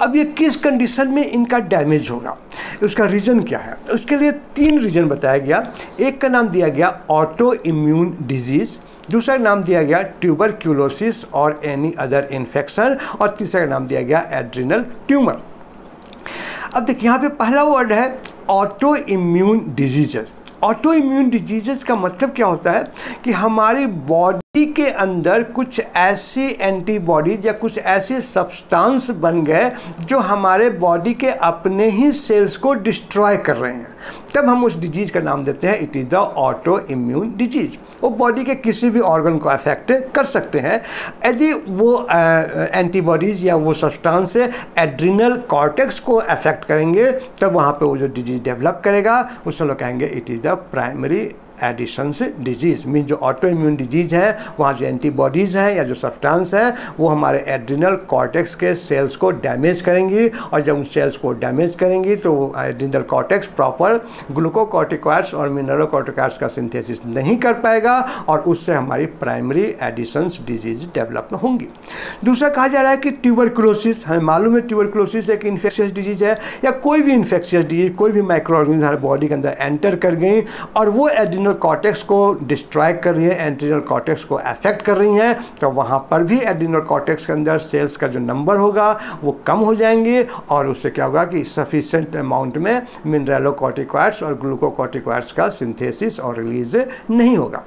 Speaker 1: अब ये किस कंडीशन में इनका डैमेज होगा? उसका रीज़न क्या है? उसके लिए तीन रीज़न बताया गया। एक का नाम दिया गया ऑटो इम्यून डिज़ीज़ दूसरा नाम दिया गया ट्यूबरक्यूलोसिस और एनी अदर इन्फेक्शन और तीसरा नाम दिया गया एड्रिनल ट्यूमर अब देखिए, यहाँ पे पहला वर्ड है auto immune diseases autoimmune diseases का मतलब क्या होता है कि हमारी बॉडी के अंदर कुछ ऐसी एंटीबॉडीज या कुछ ऐसे सब्सटेंस बन गए जो हमारे बॉडी के अपने ही सेल्स को डिस्ट्रॉय कर रहे हैं। तब हम उस डिज़ीज़ का नाम देते हैं। It is the autoimmune disease वो बॉडी के किसी भी ऑर्गन को अफेक्ट कर सकते हैं। यदि वो एंटीबॉडीज़ या वो सब्सटेंस एड्रिनल कॉर्टेक्स को अफेक्ट करेंगे, तब वहाँ पे वो जो डिज़ीज़ डेवलप करेगा, उस लोग कहेंगे it is the primary Addison's disease mean जो ऑटो इम्यून डिज़ीज़ है, वहाँ जो एंटीबॉडीज़ हैं या जो सब्सटेंस हैं, वो हमारे एड्रिनल कॉर्टेक्स के सेल्स को डैमेज करेंगी और जब उन सेल्स को डैमेज करेंगी तो एड्रिनल कॉर्टेक्स प्रॉपर ग्लूकोकॉर्टिकॉइड्स और मिनरलोकॉर्टिकॉइड्स का सिंथेसिस नहीं कर पाएगा और उससे हमारी प्राइमरी एडिशंस डिज़ीज़ डेवलप होंगी। दूसरा कहा जा रहा है कि ट्यूबरकुलोसिस हमें मालूम है ट्यूबरकुलोसिस एक इन्फेक्शियस डिज़ीज़ है या कोई भी इन्फेक्शियस डिज़ीज़ कोई भी माइक्रो ऑर्गेनिज्म हमारे बॉडी के अंदर एंटर कर गई और वो एड्रिनल कॉर्टेक्स को डिस्ट्रॉय कर रही है एंटीरियल कॉटेक्स को अफेक्ट कर रही हैं तो वहाँ पर भी एडिनल कॉटेक्स के अंदर सेल्स का जो नंबर होगा, वो कम हो जाएँगे और उससे क्या होगा कि सफिशेंट अमाउंट में मिनरलोकॉर्टिकॉइड्स और ग्लूकोकॉर्टिकॉइड्स का सिंथेसिस और रिलीज़ नहीं होगा।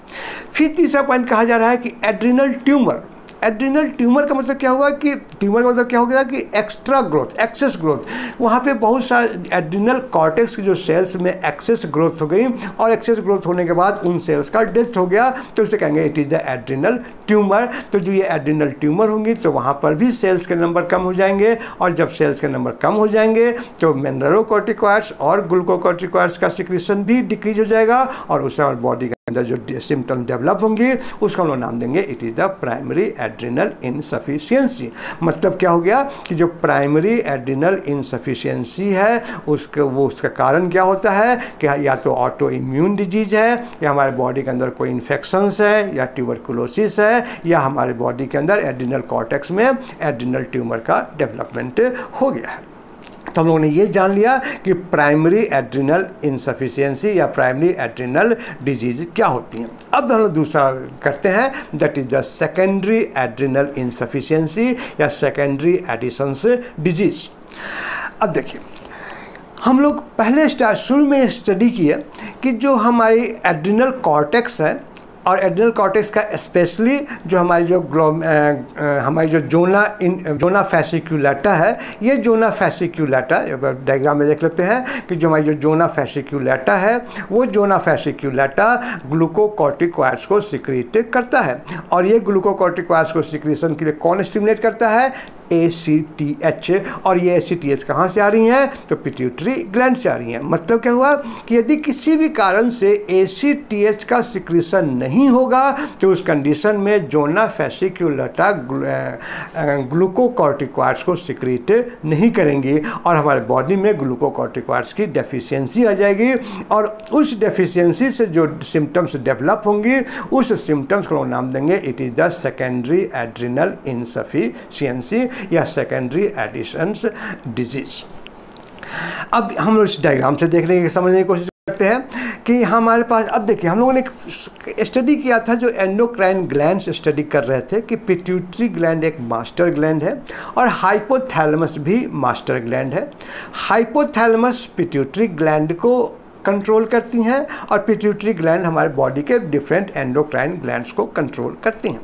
Speaker 1: फिर तीसरा पॉइंट कहा जा रहा है कि एड्रिनल ट्यूमर एड्रिनल ट्यूमर का मतलब क्या हुआ कि ट्यूमर का मतलब क्या हो गया कि एक्स्ट्रा ग्रोथ एक्सेस ग्रोथ वहाँ पे बहुत सारे एड्रिनल कॉर्टेक्स की जो सेल्स में एक्सेस ग्रोथ हो गई और एक्सेस ग्रोथ होने के बाद उन सेल्स का डेथ हो गया। तो उसे कहेंगे it is the adrenal tumour तो जो ये एड्रिनल ट्यूमर होंगी तो वहाँ पर भी सेल्स के नंबर कम हो जाएँगे और जब सेल्स के नंबर कम हो जाएँगे तो मिनरलोकॉर्टिकॉइड्स और ग्लूकोकॉर्टिकॉइड्स का सिक्रेशन भी डिक्रीज हो जाएगा और उससे और बॉडी अंदर जो सिम्टम डेवलप होंगे, उसका हम लोग नाम देंगे it is the primary adrenal insufficiency मतलब क्या हो गया कि जो प्राइमरी एड्रिनल इनसफिशियंसी है, उसके, वो उसका कारण क्या होता है कि या तो ऑटो इम्यून डिज़ीज़ है, या हमारे बॉडी के अंदर कोई इन्फेक्शंस है, या ट्यूबरकुलोसिस है, या हमारे बॉडी के अंदर एड्रिनल कॉटेक्स में एड्रिनल ट्यूमर का डेवलपमेंट हो गया है। तो हम लोगों ने ये जान लिया कि प्राइमरी एड्रिनल इनसफिशियंसी या प्राइमरी एड्रिनल डिज़ीज़ क्या होती हैं। अब हम लोग दूसरा करते हैं that is the secondary adrenal insufficiency या सेकेंडरी एडिशंस डिज़ीज़ अब देखिए, हम लोग पहले स्टार्ट शुरू में स्टडी किए कि जो हमारी एड्रिनल कॉर्टेक्स है और एड्रिनल कॉर्टेक्स का स्पेशली जो हमारी जो ग्लो हमारी जो जोना इन जोना फैसिक्यूलेटा है, ये जोना फैसिक्यूलेटा डायग्राम में देख लेते हैं कि जो हमारी जो जोना फैसिक्यूलेटा है, वो जोना फैसिक्यूलेटा ग्लूकोकॉर्टिकॉइड्स को सिक्रीट करता है। और ये ग्लूकोकॉर्टिकॉइड्स को सिक्रीशन के लिए कौन स्टिमुलेट करता है? ए सी टी एच और ये ए सी टी एच कहाँ से आ रही हैं? तो पिट्यूटरी ग्लैंड से आ रही हैं। मतलब क्या हुआ? कि यदि किसी भी कारण से ए सी टी एच का सिक्रीशन नहीं होगा तो उस कंडीशन में जोना फैसिक्यूलटा ग्लूकोकॉर्टिकॉइड्स को सिक्रीट नहीं करेंगी और हमारे बॉडी में ग्लूकोकॉर्टिकॉइड्स की डेफिशिएंसी आ जाएगी और उस डेफिशिएंसी से जो सिम्टम्स डेवलप होंगी, उस सिम्टम्स को नाम देंगे it is the secondary adrenal insufficiency या सेकेंडरी एडिशंस डिज़ीज़ अब हम लोग इस डायग्राम से देखने की, समझने की कोशिश करते हैं कि हमारे पास, अब देखिए, हम लोगों ने एक स्टडी किया था जो एंडोक्राइन ग्लैंड स्टडी कर रहे थे कि पिट्यूटरी ग्लैंड एक मास्टर ग्लैंड है और हाइपोथैलमस भी मास्टर ग्लैंड है। हाइपोथैलमस पिट्यूटरी ग्लैंड को कंट्रोल करती हैं और पिट्यूटरी ग्लैंड हमारे बॉडी के डिफरेंट एंडोक्राइन ग्लैंड्स को कंट्रोल करती हैं।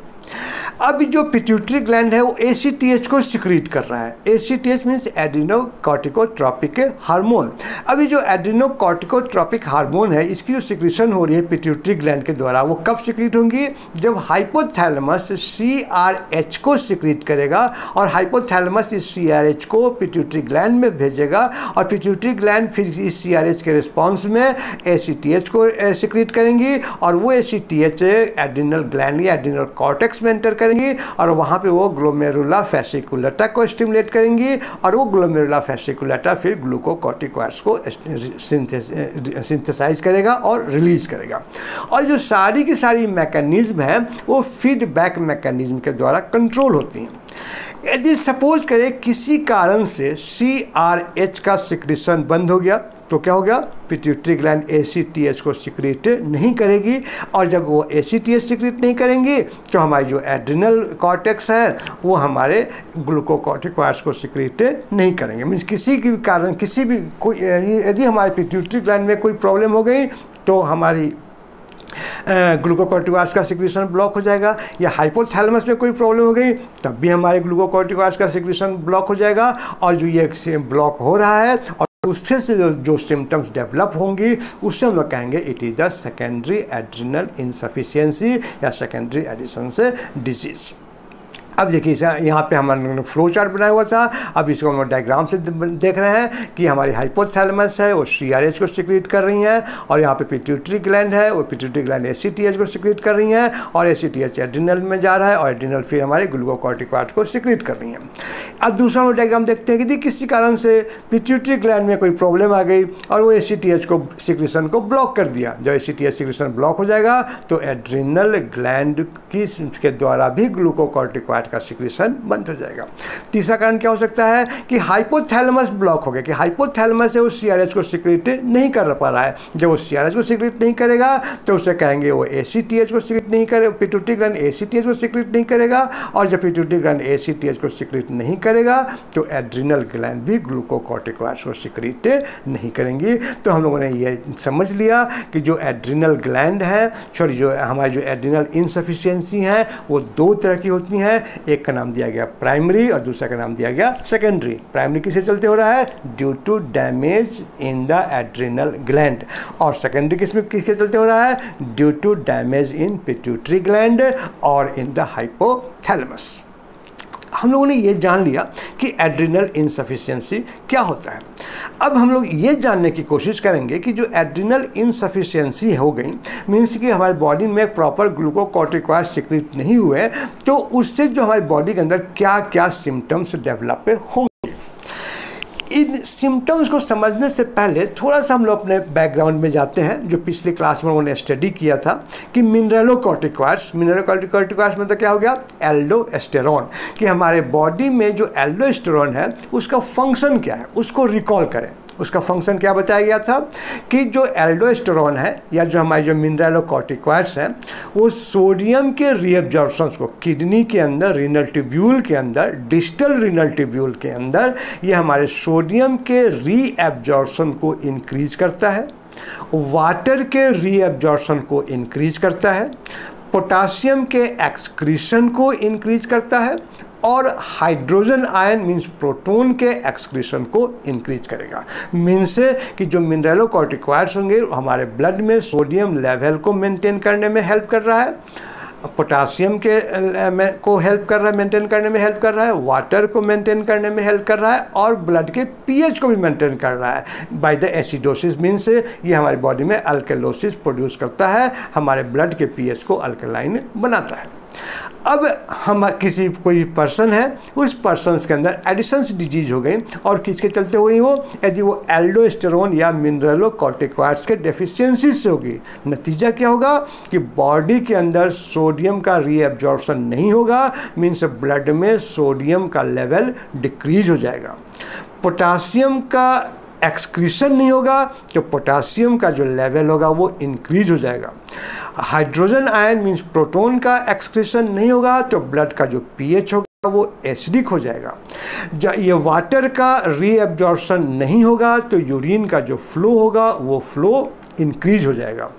Speaker 1: अब जो पिट्यूटरी ग्लैंड है, वो एसीटीएच को सिक्रीट कर रहा है। A C T H means adrenocorticotropic hormone अभी जो एड्रीनो कॉर्टिकोट्रॉपिक हार्मोन है, इसकी जो सिक्रीशन हो रही है पिट्यूटरी ग्लैंड के द्वारा, वो कब सिक्रीट होंगी? जब हाइपोथैलेमस सी आर एच को सिक्रीट करेगा और हाइपोथैलेमस इस सी आर एच को पिट्यूटरी ग्लैंड में भेजेगा और पिट्यूटरी ग्लैंड फिर इस सी आर एच के रिस्पॉन्स में ए सी टी एच को सिक्रीट करेंगी और वो A C T H adrenal gland या एडिनल कॉर्टेक्स में एंटर करेंगी और वहाँ पे वो ग्लोमेरुला फैसिकुलेटा को स्टिमुलेट करेंगी और वो ग्लोमेरुला फैसिकुलेटा फिर ग्लूकोकॉर्टिकॉइड्स को सिंथेसाइज करेगा और रिलीज़ करेगा। और जो सारी की सारी मैकेनिज्म है, वो फीडबैक मैकेनिज्म के द्वारा कंट्रोल होती हैं। यदि सपोज़ करें किसी कारण से सी आर एच का सिक्रेशन बंद हो गया तो क्या हो गया पिट्यूटरी ग्लैंड ए को सिक्रेट नहीं करेगी और जब वो एच सिक्रेट नहीं करेंगी तो हमारी जो एड्रिनल कॉर्टेक्स है, वो हमारे ग्लूकोकॉर्टिकॉइड्स को सिक्रेट नहीं करेंगे। मीन्स किसी भी कारण, किसी भी कोई, यदि हमारे पिट्यूटरी ग्लैंड में कोई प्रॉब्लम हो गई तो हमारी ग्लूकोकॉर्टिकॉइड्स का सिक्रेशन ब्लॉक हो जाएगा। या हाइपोथैलेमस में कोई प्रॉब्लम हो गई, तब भी हमारे ग्लूकोकॉर्टिकॉइड्स का सिक्रेशन ब्लॉक हो जाएगा। और जो ये ब्लॉक हो रहा है और उससे से जो जो सिम्टम्स डेवलप होंगे, उससे हम लोग कहेंगे it is the secondary adrenal insufficiency या सेकेंडरी एडिशन से डिज़ीज़ अब देखिए यहाँ पे हमने फ्लो चार्ट बनाया हुआ था। अब इसको हम डायग्राम से देख रहे हैं कि हमारी हाइपोथैलेमस है, वो सी आर एच को सिक्रिएट कर रही हैं, और यहाँ पे पिट्यूटरी ग्लैंड है, वो pituitary gland A C T H को सिक्रिएट कर रही हैं, और A C T H adrenal में जा रहा है, और एड्रिनल फिर हमारे ग्लूकोकॉर्टिकॉइड को सिक्रिएट कर रही हैं। अब दूसरा हम डायग्राम देखते हैं कि किसी कारण से पिट्यूटरी ग्लैंड में कोई प्रॉब्लम आ गई, और वो ए को सिक्रेशन को ब्लॉक कर दिया। जब A C T H secretion block हो जाएगा तो एड्रिनल ग्लैंड की के द्वारा भी ग्लूकोकॉर्टिकॉइड का सिक्रेशन बंद हो जाएगा। तीसरा कारण क्या हो सकता है कि हाइपोथैलेमस ब्लॉक हो गया, कि हाइपोथैलेमस है, वो सी को सिक्रेट नहीं कर पा रहा है। जब वो सीआरएच को सिक्रेट नहीं करेगा तो उसे कहेंगे वो ए को सिक्रेट नहीं करे पिट्यूटरी ग्लैंड ए को सिक्रेट नहीं करेगा, और जब पिट्यूटरी ग्लैंड ए को सिक्रेट नहीं करेगा तो एड्रीनल ग्लैंड भी ग्लूकोकॉर्टिकॉइड्स को सिक्रेट नहीं करेंगी। तो हम लोगों ने ये समझ लिया कि जो एड्रिनल ग्लैंड है सॉरी जो हमारी जो एड्रिनल इनसफिशियंसी है, वो दो तरह की होती हैं। एक का नाम दिया गया प्राइमरी और दूसरा का नाम दिया गया सेकेंडरी प्राइमरी किसे चलते हो रहा है? Due to damage in the adrenal gland और सेकेंडरी किसमें किसके चलते हो रहा है? Due to damage in pituitary gland और इन द हाइपोथैलेमस हम लोगों ने यह जान लिया कि एड्रिनल इनसफिशियंसी क्या होता है। अब हम लोग ये जानने की कोशिश करेंगे कि जो एड्रिनल इनसफिशियंसी हो गई मीन्स कि हमारे बॉडी में प्रॉपर ग्लूकोकॉर्टिकॉइड सिक्रिट नहीं हुए तो उससे जो हमारी बॉडी के अंदर क्या क्या सिम्टम्स डेवलप होंगे इन सिम्टम्स को समझने से पहले थोड़ा सा हम लोग अपने बैकग्राउंड में जाते हैं, जो पिछले क्लास में उन्होंने स्टडी किया था, कि मिनरलो कॉर्टिकॉइड्स मिनरलो में मतलब क्या हो गया? एल्डोस्टेरॉन कि हमारे बॉडी में जो एल्डोस्टेरॉन है, उसका फ़ंक्शन क्या है? उसको रिकॉल करें। उसका फ़ंक्शन क्या बताया गया था कि जो एल्डोस्टेरॉन है या जो हमारे जो मिनरलोकॉर्टिकॉइड्स हैं, वो सोडियम के रीअब्जॉर्प्शंस को किडनी के अंदर रीनल ट्यूब्यूल के अंदर डिजिटल रीनल ट्यूब्यूल के अंदर, ये हमारे सोडियम के रीएब्जॉर्प्शन को इनक्रीज करता है वाटर के रीएब्जॉर्प्शन को इंक्रीज करता है पोटासियम के एक्सक्रीशन को इंक्रीज करता है और हाइड्रोजन आयन मीन्स प्रोटोन के एक्सक्रीशन को इंक्रीज करेगा। मीन्स कि जो मिनरलोकॉर्टिकॉइड्स होंगे, हमारे ब्लड में सोडियम लेवल को मेंटेन करने में हेल्प कर रहा है। पोटासियम के को हेल्प कर रहा है मेंटेन करने में हेल्प कर रहा है। वाटर को मेंटेन करने में हेल्प कर रहा है और ब्लड के पीएच को भी मेंटेन कर रहा है। बाय द एसिडोसिस मीन्स ये हमारी बॉडी में अल्केलोसिस प्रोड्यूस करता है, हमारे ब्लड के पीएच को अल्कलाइन बनाता है। अब हम किसी कोई पर्सन है, उस पर्सन के अंदर एडिसन्स डिज़ीज़ हो गई और किसके चलते हुई वो? यदि वो एल्डोस्टेरोन या मिनरलो कॉर्टिकॉइड्स के डेफिशिएंसी से होगी, नतीजा क्या होगा? कि बॉडी के अंदर सोडियम का रीएब्जॉर्प्शन नहीं होगा मीन्स ब्लड में सोडियम का लेवल डिक्रीज हो जाएगा। पोटासियम का एक्सक्रीशन नहीं होगा तो पोटासियम का जो लेवल होगा वो इंक्रीज हो जाएगा। हाइड्रोजन आयन मीन्स प्रोटोन का एक्सक्रीशन नहीं होगा तो ब्लड का जो पीएच होगा वो एसिडिक हो जाएगा। जा ये वाटर का रीएब्जॉर्शन नहीं होगा तो यूरिन का जो फ्लो होगा वो फ्लो इंक्रीज हो जाएगा।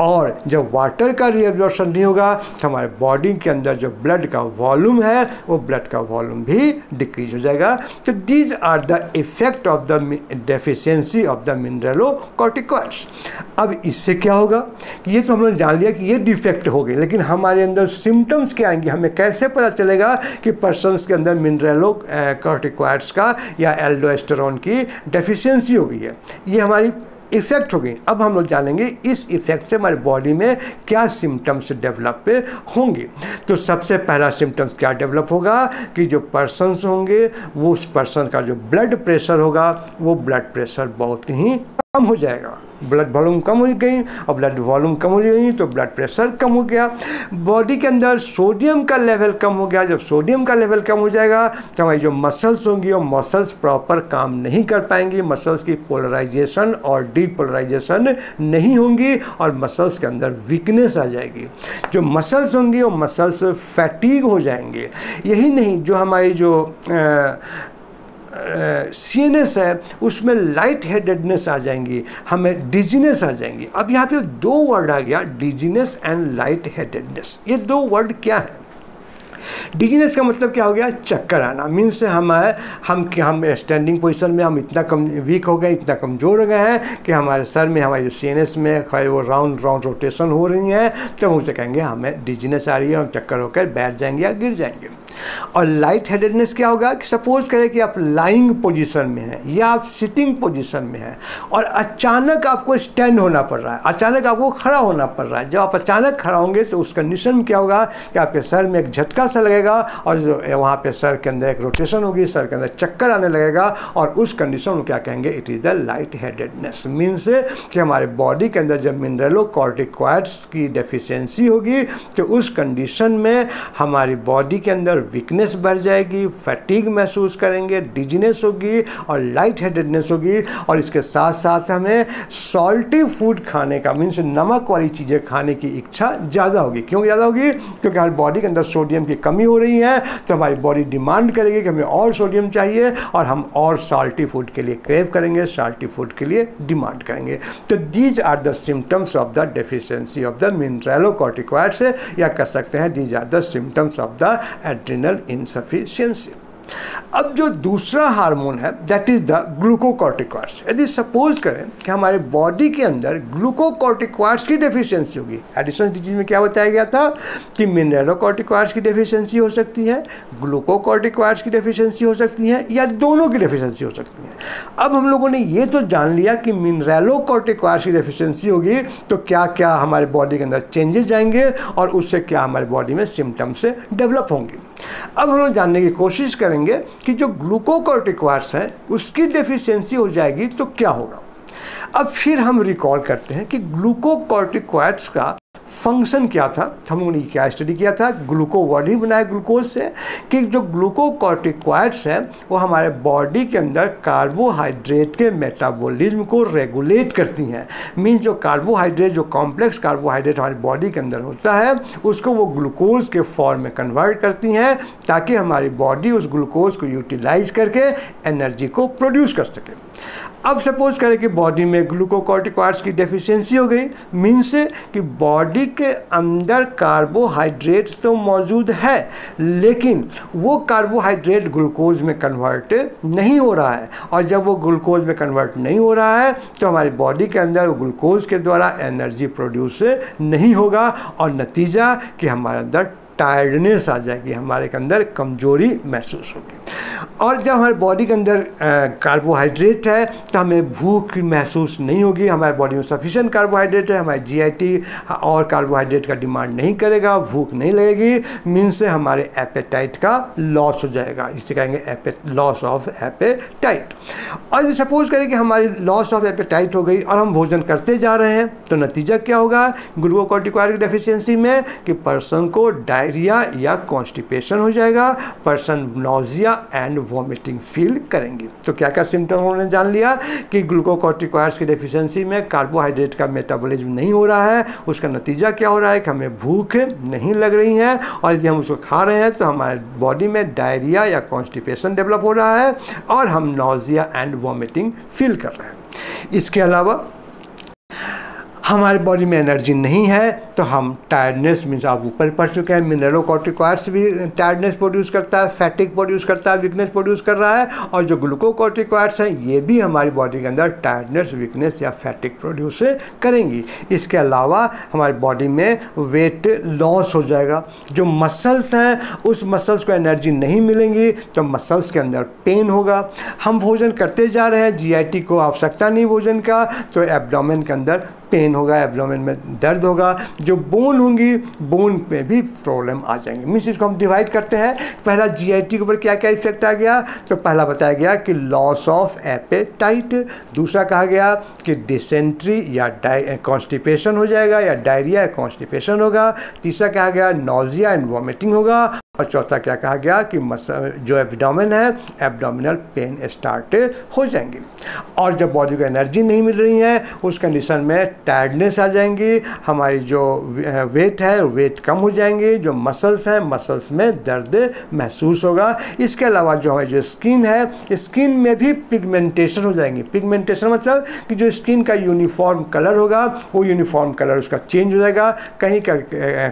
Speaker 1: और जब वाटर का रीअब्जॉर्शन नहीं होगा तो हमारे बॉडी के अंदर जो ब्लड का वॉल्यूम है, वो ब्लड का वॉल्यूम भी डिक्रीज हो जाएगा। तो these are the effect of the deficiency of the mineralocorticoids अब इससे क्या होगा? ये तो हमने जान लिया कि ये डिफेक्ट हो गई, लेकिन हमारे अंदर सिम्टम्स क्या आएँगे? हमें कैसे पता चलेगा कि पर्सनस के अंदर मिनरलो कॉर्टिकॉइड्स का या एल्डोस्टेरॉन की डेफिशिएंसी हो गई है? ये हमारी इफ़ेक्ट हो गई। अब हम लोग जानेंगे इस इफ़ेक्ट से हमारे बॉडी में क्या सिम्टम्स डेवलप होंगे। तो सबसे पहला सिम्टम्स क्या डेवलप होगा कि जो पर्सनस होंगे, वो उस पर्सन का जो ब्लड प्रेशर होगा, वो ब्लड प्रेशर बहुत ही कम हो जाएगा। ब्लड वॉल्यूम कम हो गई और ब्लड वॉल्यूम कम हो गई तो ब्लड प्रेशर कम हो गया। बॉडी के अंदर सोडियम का लेवल कम हो गया। जब सोडियम का लेवल कम हो जाएगा तो हमारी जो मसल्स होंगी, वो मसल्स प्रॉपर काम नहीं कर पाएँगी। मसल्स की पोलराइजेशन और डीपोलराइजेशन नहीं होंगी और मसल्स के अंदर वीकनेस आ जाएगी। जो मसल्स होंगी, वो मसल्स फैटीग हो जाएँगे। यही नहीं, जो हमारी जो आ, सी एन एस है उसमें लाइट हेडेडनेस आ जाएँगी हमें डिजीनेस आ जाएँगी। अब यहाँ पे दो वर्ड आ गया डिजीनेस एंड लाइट हेडेडनेस ये दो वर्ड क्या है? डिजीनेस का मतलब क्या हो गया? चक्कर आना। मीन्स हम हम कि हम स्टैंडिंग पोजीशन में हम इतना कम वीक हो गए इतना कमज़ोर हो गए हैं कि हमारे सर में हमारे जो सी में वो राउंड राउंड रोटेशन हो रही है तो हम उसे कहेंगे हमें डिजीनेस आ रही है हम चक्कर होकर बैठ जाएँगे या गिर जाएँगे। और लाइट हेडेडनेस क्या होगा कि सपोज़ करें कि आप लाइंग पोजीशन में हैं, या आप सिटिंग पोजीशन में हैं, और अचानक आपको स्टैंड होना पड़ रहा है, अचानक आपको खड़ा होना पड़ रहा है। जब आप अचानक खड़ा होंगे तो उस कंडीशन में क्या होगा कि आपके सर में एक झटका सा लगेगा और वहाँ पे सर के अंदर एक रोटेशन होगी, सर के अंदर चक्कर आने लगेगा और उस कंडीशन में क्या कहेंगे? It is the light headedness means कि हमारे बॉडी के अंदर जब मिनरलो कॉर्टिक्वाइड्स की डेफिशिएंसी होगी तो उस कंडीशन में हमारी बॉडी के अंदर वीकनेस बढ़ जाएगी फैटिग महसूस करेंगे डिजीनेस होगी और लाइट हेडेडनेस होगी और इसके साथ साथ हमें सॉल्टी फ़ूड खाने का मीन्स नमक वाली चीज़ें खाने की इच्छा ज़्यादा होगी। क्यों ज़्यादा होगी? क्योंकि हमारी बॉडी के अंदर सोडियम की कमी हो रही है तो हमारी बॉडी डिमांड करेगी कि हमें और सोडियम चाहिए और हम और साल्टी फ़ूड के लिए क्रेव करेंगे साल्टी फ़ूड के लिए डिमांड करेंगे। तो these are the symptoms of the deficiency of the mineralocorticoids या कह सकते हैं these are the symptoms of the adrenal insufficiency अब जो दूसरा हार्मोन है दैट इज़ द ग्लूकोकॉर्टिकॉइड्स यदि सपोज़ करें कि हमारे बॉडी के अंदर ग्लूकोकॉर्टिकॉइड्स की डेफिशिएंसी होगी। एडिशनल डिज़ीज़ में क्या बताया गया था? कि मिनरलोकॉर्टिकॉइड्स की डेफिशिएंसी हो सकती है ग्लूकोकॉर्टिकॉइड्स की डेफिशिएंसी हो सकती है, या दोनों की डेफिशिएंसी हो सकती है। अब हम लोगों ने ये तो जान लिया कि मिनरलोकॉर्टिकॉइड्स की डेफिशिएंसी होगी तो क्या क्या हमारे बॉडी के अंदर चेंजेस जाएँगे और उससे क्या हमारे बॉडी में सिम्टम्स डेवलप होंगे। अब हम लोग जानने की कोशिश करेंगे कि जो ग्लूकोकॉर्टिक्वाइड्स है, उसकी डेफिशिएंसी हो जाएगी तो क्या होगा? अब फिर हम रिकॉल करते हैं कि ग्लूकोकॉर्टिक्वाइड्स का फ़ंक्शन क्या था? हम लोगों ने क्या स्टडी किया था? ग्लूको वर्ड ही बनाया ग्लूकोज से कि जो ग्लूकोकॉर्टिक्वाइड्स है, वो हमारे बॉडी के अंदर कार्बोहाइड्रेट के मेटाबॉलिज्म को रेगुलेट करती हैं। मीन्स जो कार्बोहाइड्रेट जो कॉम्प्लेक्स कार्बोहाइड्रेट हमारी बॉडी के अंदर होता है, उसको वो ग्लूकोज के फॉर्म में कन्वर्ट करती हैं ताकि हमारी बॉडी उस ग्लूकोज को यूटिलाइज करके एनर्जी को प्रोड्यूस कर सके। अब सपोज़ करें कि बॉडी में ग्लूकोकॉर्टिकॉइड्स की डेफिशिएंसी हो गई मीन्स कि बॉडी के अंदर कार्बोहाइड्रेट तो मौजूद है, लेकिन वो कार्बोहाइड्रेट ग्लूकोज में कन्वर्ट नहीं हो रहा है। और जब वो ग्लूकोज में कन्वर्ट नहीं हो रहा है तो हमारी बॉडी के अंदर ग्लूकोज के द्वारा एनर्जी प्रोड्यूस नहीं होगा, और नतीजा कि हमारे अंदर टायर्डनेस आ जाएगी, हमारे के अंदर कमज़ोरी महसूस होगी। और जब हमारे बॉडी के अंदर कार्बोहाइड्रेट है तो हमें भूख महसूस नहीं होगी, हमारे बॉडी में सफिशेंट कार्बोहाइड्रेट है, हमारे जीआईटी और कार्बोहाइड्रेट का डिमांड नहीं करेगा, भूख नहीं लगेगी मीन से हमारे एपेटाइट का लॉस हो जाएगा। इसे कहेंगे लॉस ऑफ़ एपेटाइट और सपोज़ करें कि हमारी लॉस ऑफ़ एपेटाइट हो गई और हम भोजन करते जा रहे हैं तो नतीजा क्या होगा? ग्लूकोकॉर्टिकॉइड डेफिशिएंसी में कि पर्सन को डायरिया या कॉन्स्टिपेशन हो जाएगा, person nausea and vomiting feel करेंगे। तो क्या क्या सिम्टम उन्होंने जान लिया कि ग्लूकोकॉर्टिकॉइड्स की डेफिशिएंसी में कार्बोहाइड्रेट का मेटाबॉलिज्म नहीं हो रहा है, उसका नतीजा क्या हो रहा है कि हमें भूख नहीं लग रही है और यदि हम उसको खा रहे हैं तो हमारे बॉडी में डायरिया या कॉन्स्टिपेशन डेवलप हो रहा है और हम नोजिया एंड वॉमिटिंग फील कर रहे हैं। इसके अलावा हमारे बॉडी में एनर्जी नहीं है तो हम टायर्डनेस मीन्स आप ऊपर पढ़ चुके हैं मिनरलोकॉर्टिकॉइड्स भी टायर्डनेस प्रोड्यूस करता है फैटिक प्रोड्यूस करता है वीकनेस प्रोड्यूस कर रहा है, और जो ग्लूकोकॉर्टिकॉइड्स हैं, ये भी हमारी बॉडी के अंदर टायर्डनेस वीकनेस या फैटिक प्रोड्यूस करेंगी। इसके अलावा हमारी बॉडी में वेट लॉस हो जाएगा। जो मसल्स हैं, उस मसल्स को एनर्जी नहीं मिलेंगी तो मसल्स के अंदर पेन होगा। हम भोजन करते जा रहे हैं जीआईटी को आवश्यकता नहीं भोजन का तो एब्डोमेन के अंदर पेन होगा एब्डोमेन में दर्द होगा, जो बोन होंगी बोन पे भी प्रॉब्लम आ जाएँगे। मीन्स इसको हम डिवाइड करते हैं। पहला जीआईटी के ऊपर क्या क्या इफ़ेक्ट आ गया? तो पहला बताया गया कि लॉस ऑफ़ एपेटाइट दूसरा कहा गया कि डिसेंट्री या कॉन्स्टिपेशन हो जाएगा या डायरिया या कॉन्स्टिपेशन होगा। तीसरा कहा गया नोजिया एंड वॉमिटिंग होगा। और चौथा क्या कहा गया कि जो एब्डोमेन है एब्डोमिनल पेन स्टार्ट हो जाएँगे। और जब बॉडी को एनर्जी नहीं मिल रही है, उस कंडीशन में टायर्डनेस आ जाएँगी, हमारी जो वेट है वेट कम हो जाएँगे, जो मसल्स हैं मसल्स में दर्द महसूस होगा। इसके अलावा जो हमारी जो स्किन है स्किन में भी पिगमेंटेशन हो जाएँगी। पिगमेंटेशन मतलब कि जो स्किन का यूनिफॉर्म कलर होगा, वो यूनिफॉर्म कलर उसका चेंज हो जाएगा। कहीं का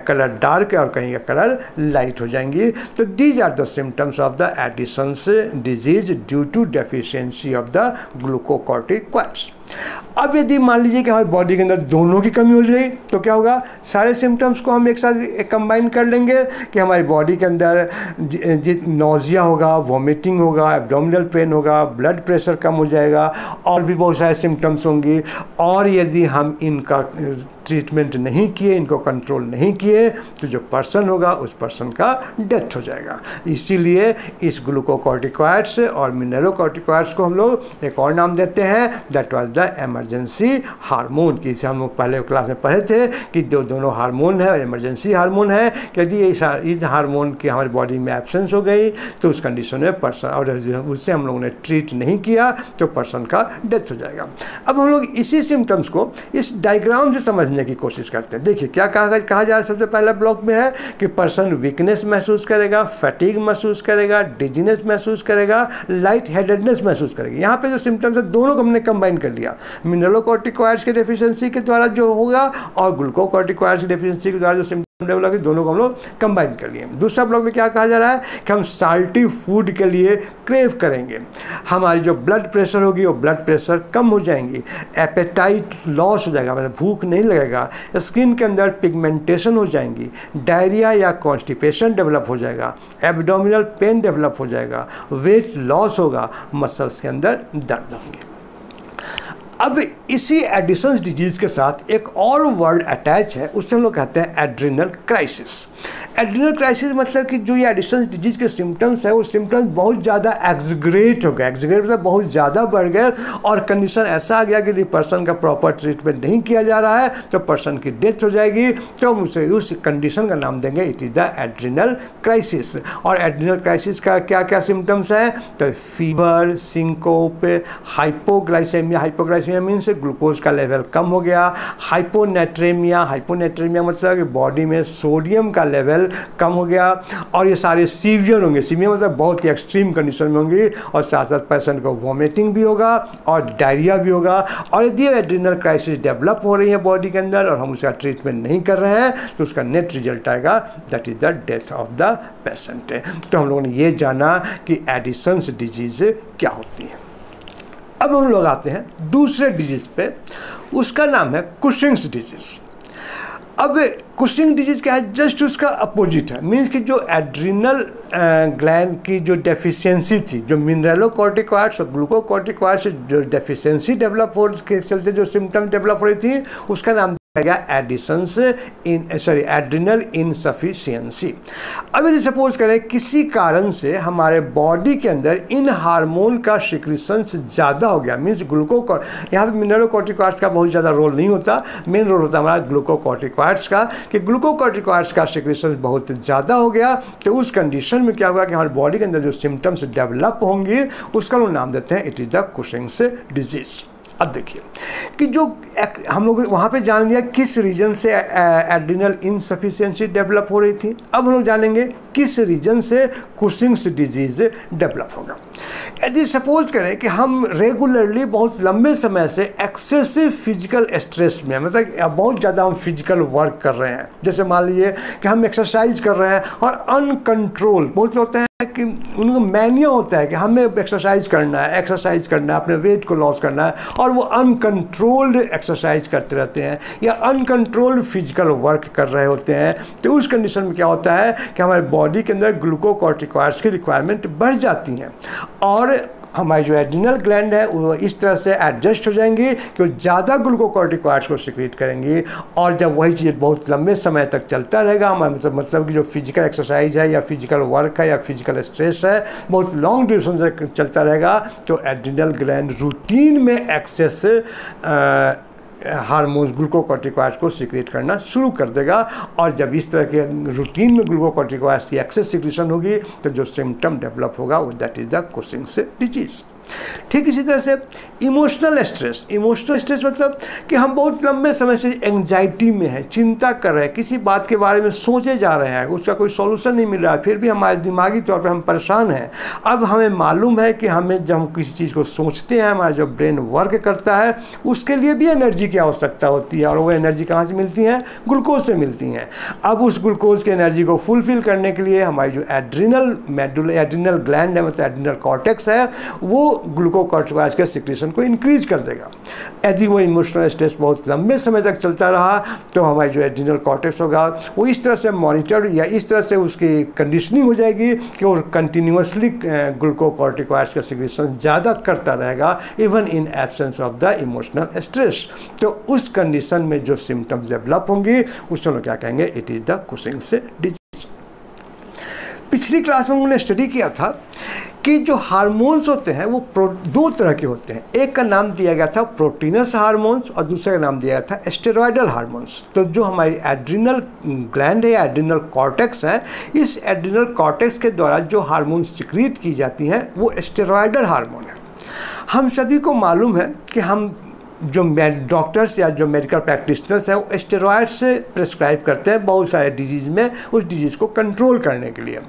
Speaker 1: कलर डार्क और कहीं का कलर लाइट हो जाएँगे। जाएँगी तो these are the symptoms of the Addison's disease due to deficiency of the glucocorticoids अब यदि मान लीजिए कि हमारी बॉडी के अंदर दोनों की कमी हो जाए तो क्या होगा? सारे सिम्टम्स को हम एक साथ कंबाइन कर लेंगे कि हमारी बॉडी के अंदर नोजिया होगा वॉमिटिंग होगा एब्डोमिनल पेन होगा ब्लड प्रेशर कम हो जाएगा, और भी बहुत सारे सिम्टम्स होंगे। और यदि हम इनका ट्रीटमेंट नहीं किए, इनको कंट्रोल नहीं किए तो जो पर्सन होगा, उस पर्सन का डेथ हो जाएगा। इसीलिए इस ग्लूकोकॉर्टिकॉइड्स और मिनरलोकॉर्टिकॉइड्स को हम लोग एक और नाम देते हैं that was the emergency hormone की इसे हम लोग पहले क्लास में पढ़े थे कि दो, दोनों हार्मोन है इमरजेंसी हार्मोन है यदि इस हार्मोन की हमारी बॉडी में एब्सेंस हो गई तो उस कंडीशन में पर्सन और उससे हम लोगों ने ट्रीट नहीं किया तो पर्सन का डेथ हो जाएगा। अब हम लोग इसी सिम्टम्स को इस डायग्राम से समझने समझने की कोशिश करते हैं। देखिए, क्या कहा कहा जा रहा है, सबसे पहला ब्लॉक में है कि पर्सन वीकनेस महसूस करेगा फैटिग महसूस करेगा डिजीनेस महसूस करेगा लाइट हेडेडनेस महसूस करेगा। यहाँ पे जो सिम्टम्स है, दोनों को हमने कंबाइन कर लिया। मिनरलोकॉर्टिकॉइड्स के डेफिशिएंसी के द्वारा जो होगा और ग्लूकोकॉर्टिकॉइड्स की डेफिशिएंसी के द्वारा जो सिम्टम डेवलप दोनों को हम लोग कंबाइन कर लिए। दूसरा ब्लॉक में क्या कहा जा रहा है कि हम साल्टी फ़ूड के लिए क्रेव करेंगे। हमारी जो ब्लड प्रेशर होगी, वो ब्लड प्रेशर कम हो जाएँगी। एपेटाइट लॉस हो जाएगा मतलब भूख नहीं लगेगा। स्किन के अंदर पिगमेंटेशन हो जाएँगी। डायरिया या कॉन्स्टिपेशन डेवलप हो जाएगा। एबडोमिनल पेन डेवलप हो जाएगा। वेट लॉस होगा। मसल्स के अंदर दर्द होंगे। अब इसी एडिसन्स डिज़ीज़ के साथ एक और वर्ड अटैच है उससे हम लोग कहते हैं एड्रिनल क्राइसिस एड्रिनल क्राइसिस मतलब कि जो ये एडिशंस डिज़ीज़ के सिम्टम्स है, वो सिम्टम्स बहुत ज़्यादा एक्सग्रेट हो गए। एक्सग्रेट मतलब बहुत ज़्यादा बढ़ गए और कंडीशन ऐसा आ गया कि यदि पर्सन का प्रॉपर ट्रीटमेंट नहीं किया जा रहा है तो पर्सन की डेथ हो जाएगी। तो हम उसे उस कंडीशन का नाम देंगे it is the adrenal crisis और एड्रिनल क्राइसिस का क्या क्या सिम्टम्स हैं? तो fever syncope hypoglycaemia hypoglycaemia means glucose का लेवल कम हो गया। हाइपोनेट्रेमिया हाइपोनेट्रेमिया मतलब कि बॉडी में सोडियम का लेवल लेवल कम हो गया और ये सारे सीवियर होंगे। सीवियर मतलब बहुत ही एक्सट्रीम कंडीशन में होंगी और साथ साथ पेशेंट को वॉमिटिंग भी होगा और डायरिया भी होगा। और यदि एड्रिनल क्राइसिस डेवलप हो रही है बॉडी के अंदर और हम उसका ट्रीटमेंट नहीं कर रहे हैं तो उसका नेट रिज़ल्ट आएगा। That is the death of the patient तो हम लोगों ने ये जाना कि एडिसन्स डिज़ीज़ क्या होती है। अब हम लोग आते हैं दूसरे डिज़ीज़ पे। उसका नाम है कुशिंग्स डिज़ीज़ अब कुशिंग डिज़ीज़ क्या है? जस्ट उसका अपोजिट है। मीन्स कि जो एड्रिनल ग्लैंड की जो डेफिशिएंसी थी, जो मिनरलो कॉर्टिकॉइड्स और ग्लूको ग्लूकोकॉर्टिकॉइड्स जो डेफिशिएंसी डेवलप हो के चलते जो सिम्टम डेवलप हो रही थी, उसका नाम गया इन सॉरी एड्रिनल इनसफिशियंसी अब यदि सपोज़ करें, किसी कारण से हमारे बॉडी के अंदर इन हार्मोन का सिक्रिशंस ज़्यादा हो गया मीन्स ग्लूको यहाँ पे मिनरलोकॉर्टिकॉइड्स का बहुत ज़्यादा रोल नहीं होता। मेन रोल होता हमारा ग्लूकोकॉर्टिकॉइड्स का, कि ग्लूकोकॉर्टिकॉइड्स का सिक्रिशंस बहुत ज़्यादा हो गया तो उस कंडीशन में क्या होगा कि हमारे बॉडी के अंदर जो सिम्टम्स डेवलप होंगे, उसका लोग नाम देते हैं it is the Cushing's disease अब देखिए, कि जो हम लोग वहाँ पे जान लिया किस रीजन से एड्रिनल इनसफिशियंसी डेवलप हो रही थी। अब हम लोग जानेंगे किस रीजन से कुशिंग्स डिज़ीज़ डेवलप होगा। यदि सपोज़ करें कि हम रेगुलरली बहुत लंबे समय से एक्सेसिव फ़िज़िकल स्ट्रेस में मतलब बहुत ज़्यादा हम फ़िज़िकल वर्क कर रहे हैं। जैसे मान लीजिए कि हम एक्सरसाइज कर रहे हैं और अनकंट्रोल बहुत होते हैं कि उनको मैनिया होता है कि हमें एक्सरसाइज करना है एक्सरसाइज करना है, अपने वेट को लॉस करना है और वो अनकंट्रोल्ड एक्सरसाइज करते रहते हैं या अनकंट्रोल्ड फ़िज़िकल वर्क कर रहे होते हैं तो उस कंडीशन में क्या होता है कि हमारे बॉडी के अंदर ग्लूकोकॉर्टिकॉइड्स की रिक्वायरमेंट बढ़ जाती हैं और हमारी जो एडिनल ग्लैंड है, वो इस तरह से एडजस्ट हो जाएँगी कि वो ज़्यादा ग्लूकोकॉर्टिकॉइड्स को सिक्रिएट करेंगी। और जब वही चीज़ बहुत लंबे समय तक चलता रहेगा, हमारा मतलब मतलब कि जो फ़िज़िकल एक्सरसाइज है या फ़िज़िकल वर्क है या फ़िज़िकल स्ट्रेस है, बहुत लॉन्ग ड्यूरेशन से चलता रहेगा तो एडिनल ग्लैंड रूटीन में एक्सेस हारमोन्स ग्लूकोकॉर्टिकॉइड्स को सिक्रेट करना शुरू कर देगा। और जब इस तरह के रूटीन में ग्लूकोकॉर्टिकॉइड्स की एक्सेस सिक्रेशन होगी तो जो सिम्टम डेवलप होगा, वो दैट इज़ द कोसिंग से डिज़ीज़ ठीक इसी तरह से इमोशनल स्ट्रेस इमोशनल स्ट्रेस मतलब कि हम बहुत लंबे समय से एंजाइटी में है, चिंता कर रहे हैं, किसी बात के बारे में सोचे जा रहे हैं, उसका कोई सॉल्यूशन नहीं मिल रहा है, फिर भी हमारे दिमागी तौर पर हम परेशान हैं। अब हमें मालूम है कि हमें जब हम किसी चीज़ को सोचते हैं, हमारा जो ब्रेन वर्क करता है, उसके लिए भी एनर्जी की आवश्यकता होती है और वो एनर्जी कहाँ से मिलती हैं? ग्लूकोज से मिलती हैं। अब उस ग्लूकोज की एनर्जी को फुलफिल करने के लिए हमारी जो एड्रिनल मेडुल एड्रिनल ग्लैंड है मतलब एड्रिनल कॉर्टेक्स है, वो ग्लूकोकॉर्टिकॉइड्स के सिक्रेशन को इंक्रीज कर देगा। यदि वो इमोशनल स्ट्रेस बहुत लंबे समय तक चलता रहा तो हमारी जो एड्रिनल कॉर्टेक्स होगा, वो इस तरह से मॉनिटर या इस तरह से उसकी कंडीशनिंग हो जाएगी कि वो कंटिन्यूसली ग्लूकोकॉर्टिकॉइड्स का सिक्रेशन ज़्यादा करता रहेगा even in absence of the emotional stress तो उस कंडीशन में जो सिम्टम्स डेवलप होंगी उसको लोग क्या कहेंगे? It is the Cushing's disease पिछली क्लास में उन्होंने स्टडी किया था कि जो हार्मोन्स होते हैं, वो दो तरह के होते हैं। एक का नाम दिया गया था प्रोटीनस हार्मोन्स और दूसरे का नाम दिया गया था एस्टेरॉयडल हार्मोन्स। तो जो हमारी एड्रिनल ग्लैंड है, एड्रिनल कॉर्टेक्स है, इस एड्रिनल कॉर्टेक्स के द्वारा जो हार्मोन सिक्रीट की जाती हैं, वो एस्टेरॉयडल हारमोन है। हम सभी को मालूम है कि हम जो डॉक्टर्स या जो मेडिकल प्रैक्टिशनर्स हैं, वो स्टेरॉयड से प्रिस्क्राइब करते हैं बहुत सारे डिज़ीज़ में, उस डिज़ीज़ को कंट्रोल करने के लिए।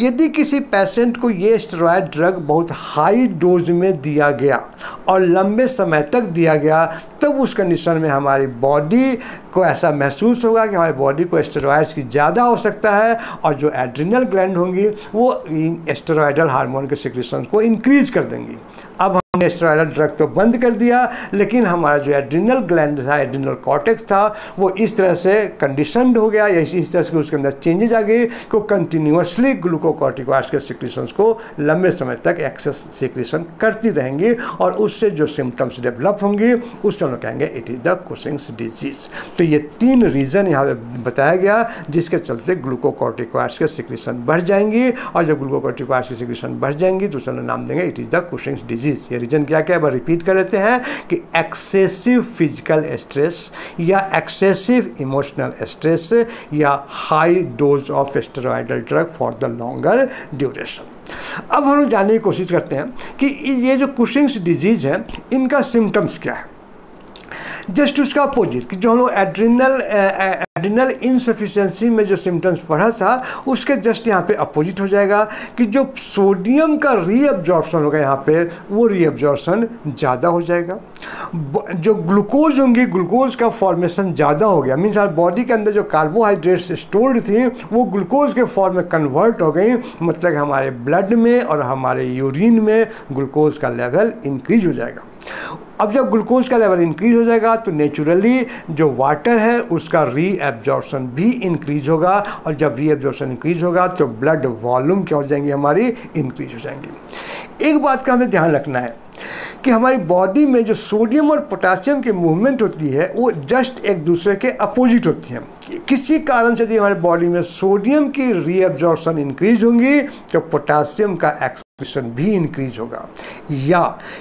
Speaker 1: यदि किसी पेशेंट को ये स्टेरॉयड ड्रग बहुत हाई डोज में दिया गया और लंबे समय तक दिया गया, तब उस कंडीशन में हमारी बॉडी को ऐसा महसूस होगा कि हमारी बॉडी को स्टेरॉयड्स की ज़्यादा आवश्यकता है और जो एड्रिनल ग्लैंड होंगी, वो स्टेरॉयडल हार्मोन के सिक्रेशन को इंक्रीज कर देंगी। अब हमने स्टेरॉयडल ड्रग तो बंद कर दिया, लेकिन हमारा जो एड्रिनल ग्लैंड था, एड्रिनल कॉर्टेक्स था, वो इस तरह से कंडीशनड हो गया, या इस तरह से उसके अंदर चेंजेज आ गए कि कंटिन्यूसली ग्लूकोकॉर्टिकॉइड्स के सिक्रेशंस को लंबे समय तक एक्सेस सिक्रेशन करती रहेंगी और उससे जो सिम्टम्स डेवलप होंगी, उससे हम लोग कहेंगे it is the Cushing's disease तो ये तीन रीज़न यहाँ पे बताया गया, जिसके चलते ग्लूकोकॉर्टिकॉइड्स के सिक्रेशन बढ़ जाएँगी और जब ग्लूकोकॉर्टिकॉइड्स की सिक्रेशन बढ़ जाएँगी तो उसका नाम देंगे it is the Cushing's disease ये रीजन क्या क्या है? रिपीट कर लेते हैं कि एक्सेसिव फ़िज़िकल स्ट्रेस या एक्सेसिव इमोशनल स्ट्रेस या high dose of steroidal drug for the longer duration अब हम लोग जानने की कोशिश करते हैं कि ये जो कुशिंग्स डिज़ीज़ है, इनका सिम्टम्स क्या है? जस्ट उसका अपोजिट कि जो हम लोग एड्रिनल एड्रिनल इनसफिशेंसी में जो सिम्टम्स पढ़ा था, उसके जस्ट यहाँ पे अपोजिट हो जाएगा कि जो सोडियम का रीअब्जॉर्प्शन होगा यहाँ पे, वो रीअब्जॉर्प्शन ज़्यादा हो जाएगा। जो ग्लूकोज होंगी ग्लूकोज का फॉर्मेशन ज़्यादा हो गया। मीन्स बॉडी के अंदर जो कार्बोहाइड्रेट्स स्टोर्ड थी, वो ग्लूकोज के फॉर्म में कन्वर्ट हो गई। मतलब हमारे ब्लड में और हमारे यूरिन में ग्लूकोज का लेवल इंक्रीज हो जाएगा। अब जब ग्लूकोज का लेवल इंक्रीज हो जाएगा तो नेचुरली जो वाटर है, उसका रीएब्जॉर्पन भी इंक्रीज होगा। और जब री एब्जॉर्सन इंक्रीज होगा तो ब्लड वॉल्यूम क्या हो जाएँगी? हमारी इंक्रीज हो जाएँगी। एक बात का हमें ध्यान रखना है कि हमारी बॉडी में जो सोडियम और पोटासियम की मूवमेंट होती है, वो जस्ट एक दूसरे के अपोजिट होती हैं। किसी कारण से यदि हमारे बॉडी में सोडियम की रीअब्जॉर्प्शन इंक्रीज होंगी तो पोटासियम का एक्सक्रीशन भी इंक्रीज होगा। या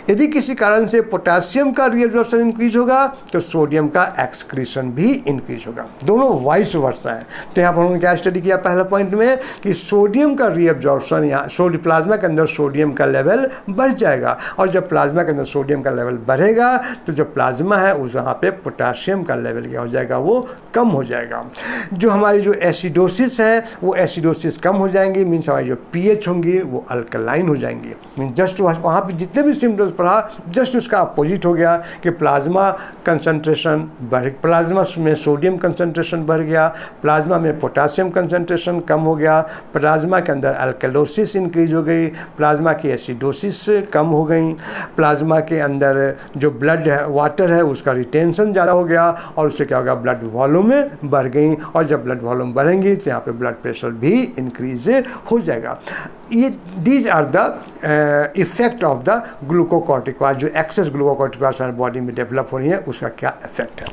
Speaker 1: यदि किसी कारण से पोटासियम का रीअब्जॉर्प्शन इंक्रीज होगा तो सोडियम का एक्सक्रीशन भी इंक्रीज होगा। दोनों वाइस वर्षा है। तो यहाँ पर उन्होंने क्या स्टडी किया पहला पॉइंट में कि सोडियम का रीअब्जॉर्प्शन यहाँ सोडियम प्लाज्मा के अंदर सोडियम का लेवल बढ़ जाएगा। और जब प्लाज्मा के अंदर सोडियम का लेवल बढ़ेगा तो जो प्लाज्मा है उस वहाँ पे पोटासियम का लेवल क्या हो जाएगा, वो कम हो जाएगा। जो हमारी जो एसिडोसिस है, वो एसिडोसिस कम हो जाएँगी मीन्स हमारी जो पीएच होंगी, वो अल्कलाइन हो जाएँगे। जस्ट वहाँ पे जितने भी सिम्टम्स पढ़ा जस्ट उसका अपोजिट हो गया कि प्लाज्मा कंसनट्रेशन बढ़ प्लाज्मा में सोडियम कंसनट्रेशन बढ़ गया प्लाज्मा में पोटासियम कंसनट्रेशन कम हो गया प्लाज्मा के अंदर अल्कलोसिस इंक्रीज हो गई प्लाज्मा की एसिडोसिस कम हो गई प्लाज्मा के अंदर जो ब्लड है वाटर है, उसका रिटेंशन ज़्यादा हो गया और उससे क्या होगा ब्लड वॉल्यूम में बढ़ गई और जब ब्लड वॉल्यूम बढ़ेंगी तो यहाँ पे ब्लड प्रेशर भी इंक्रीज हो जाएगा। ये these are the effect of the glucocorticoid जो एक्सेस ग्लूकोकॉर्टिकॉइड हमारे बॉडी में डेवलप हो रही है, उसका क्या इफ़ेक्ट है?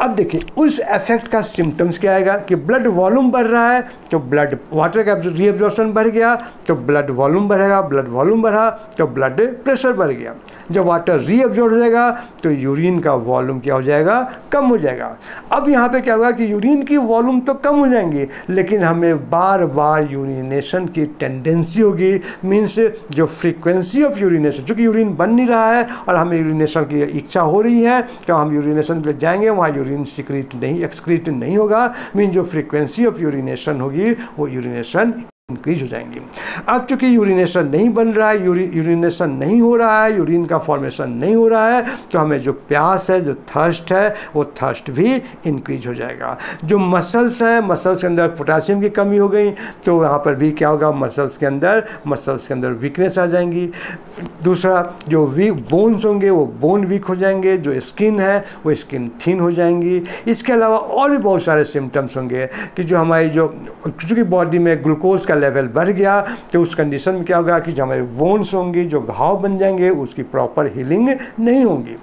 Speaker 1: अब देखिए, उस इफ़ेक्ट का सिम्टम्स क्या आएगा कि ब्लड वॉल्यूम बढ़ रहा है तो ब्लड वाटर का रीअब्जॉर्शन बढ़ गया तो ब्लड वॉल्यूम बढ़ेगा ब्लड वॉल्यूम बढ़ा तो ब्लड प्रेशर बढ़ गया। जब वाटर रीअब्जॉर्ब हो जाएगा तो यूरिन का वॉल्यूम क्या हो जाएगा? कम हो जाएगा। अब यहाँ पे क्या होगा कि यूरिन की वॉल्यूम तो कम हो जाएँगी, लेकिन हमें बार बार यूरिनेशन की टेंडेंसी होगी। मीन्स जो फ्रीक्वेंसी ऑफ़ यूरिनेशन चूँकि यूरिन बन नहीं रहा है और हमें यूरिनेशन की इच्छा हो रही है तो हम यूरिनेशन के लिए जाएँगे, वहाँ यूरिन सिक्रीट नहीं एक्सक्रीट नहीं होगा। मीन जो फ्रीक्वेंसी ऑफ़ यूरिनेशन होगी, वो यूरिनेशन इंक्रीज हो जाएँगी। अब चूँकि यूरिनेशन नहीं बन रहा है यूरि, यूरिनेशन नहीं हो रहा है यूरिन का फॉर्मेशन नहीं हो रहा है तो हमें जो प्यास है जो थर्स्ट है वो थर्स्ट भी इंक्रीज हो जाएगा। जो मसल्स है मसल्स के अंदर पोटासियम की कमी हो गई तो वहाँ पर भी क्या होगा मसल्स के अंदर मसल्स के अंदर वीकनेस आ जाएँगी। दूसरा जो वीक बोन्स होंगे वो बोन वीक हो जाएँगे जो स्किन है वो स्किन थिन हो जाएँगी। इसके अलावा और भी बहुत सारे सिम्टम्स होंगे कि जो हमारी जो चूँकि बॉडी में ग्लूकोज का लेवल बढ़ गया तो उस कंडीशन में क्या होगा कि जो हमारे वोन्स होंगी, जो घाव बन जाएँगे, उसकी प्रॉपर हीलिंग नहीं होंगी।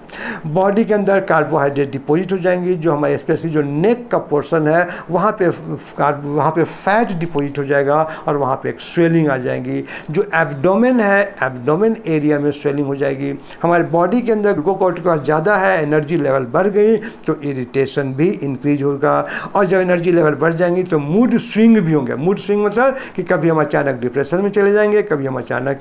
Speaker 1: बॉडी के अंदर कार्बोहाइड्रेट डिपोजिट हो जाएँगी, जो हमारे स्पेशली जो नेक का पोर्शन है, वहाँ पे वहाँ पे फैट डिपोजिट हो जाएगा और वहाँ पे एक स्वेलिंग आ जाएगी। जो एब्डोमेन है एब्डोमेन एरिया में स्वेलिंग हो जाएगी। हमारे बॉडी के अंदर ग्लूकोकॉर्टिकॉस ज़्यादा है एनर्जी लेवल बढ़ गई तो इरिटेशन भी इंक्रीज होगा। और जब एनर्जी लेवल बढ़ जाएँगी तो मूड स्विंग भी होंगे। मूड स्विंग मतलब कि कभी हम अचानक डिप्रेशन में चले जाएँगे, कभी हम अचानक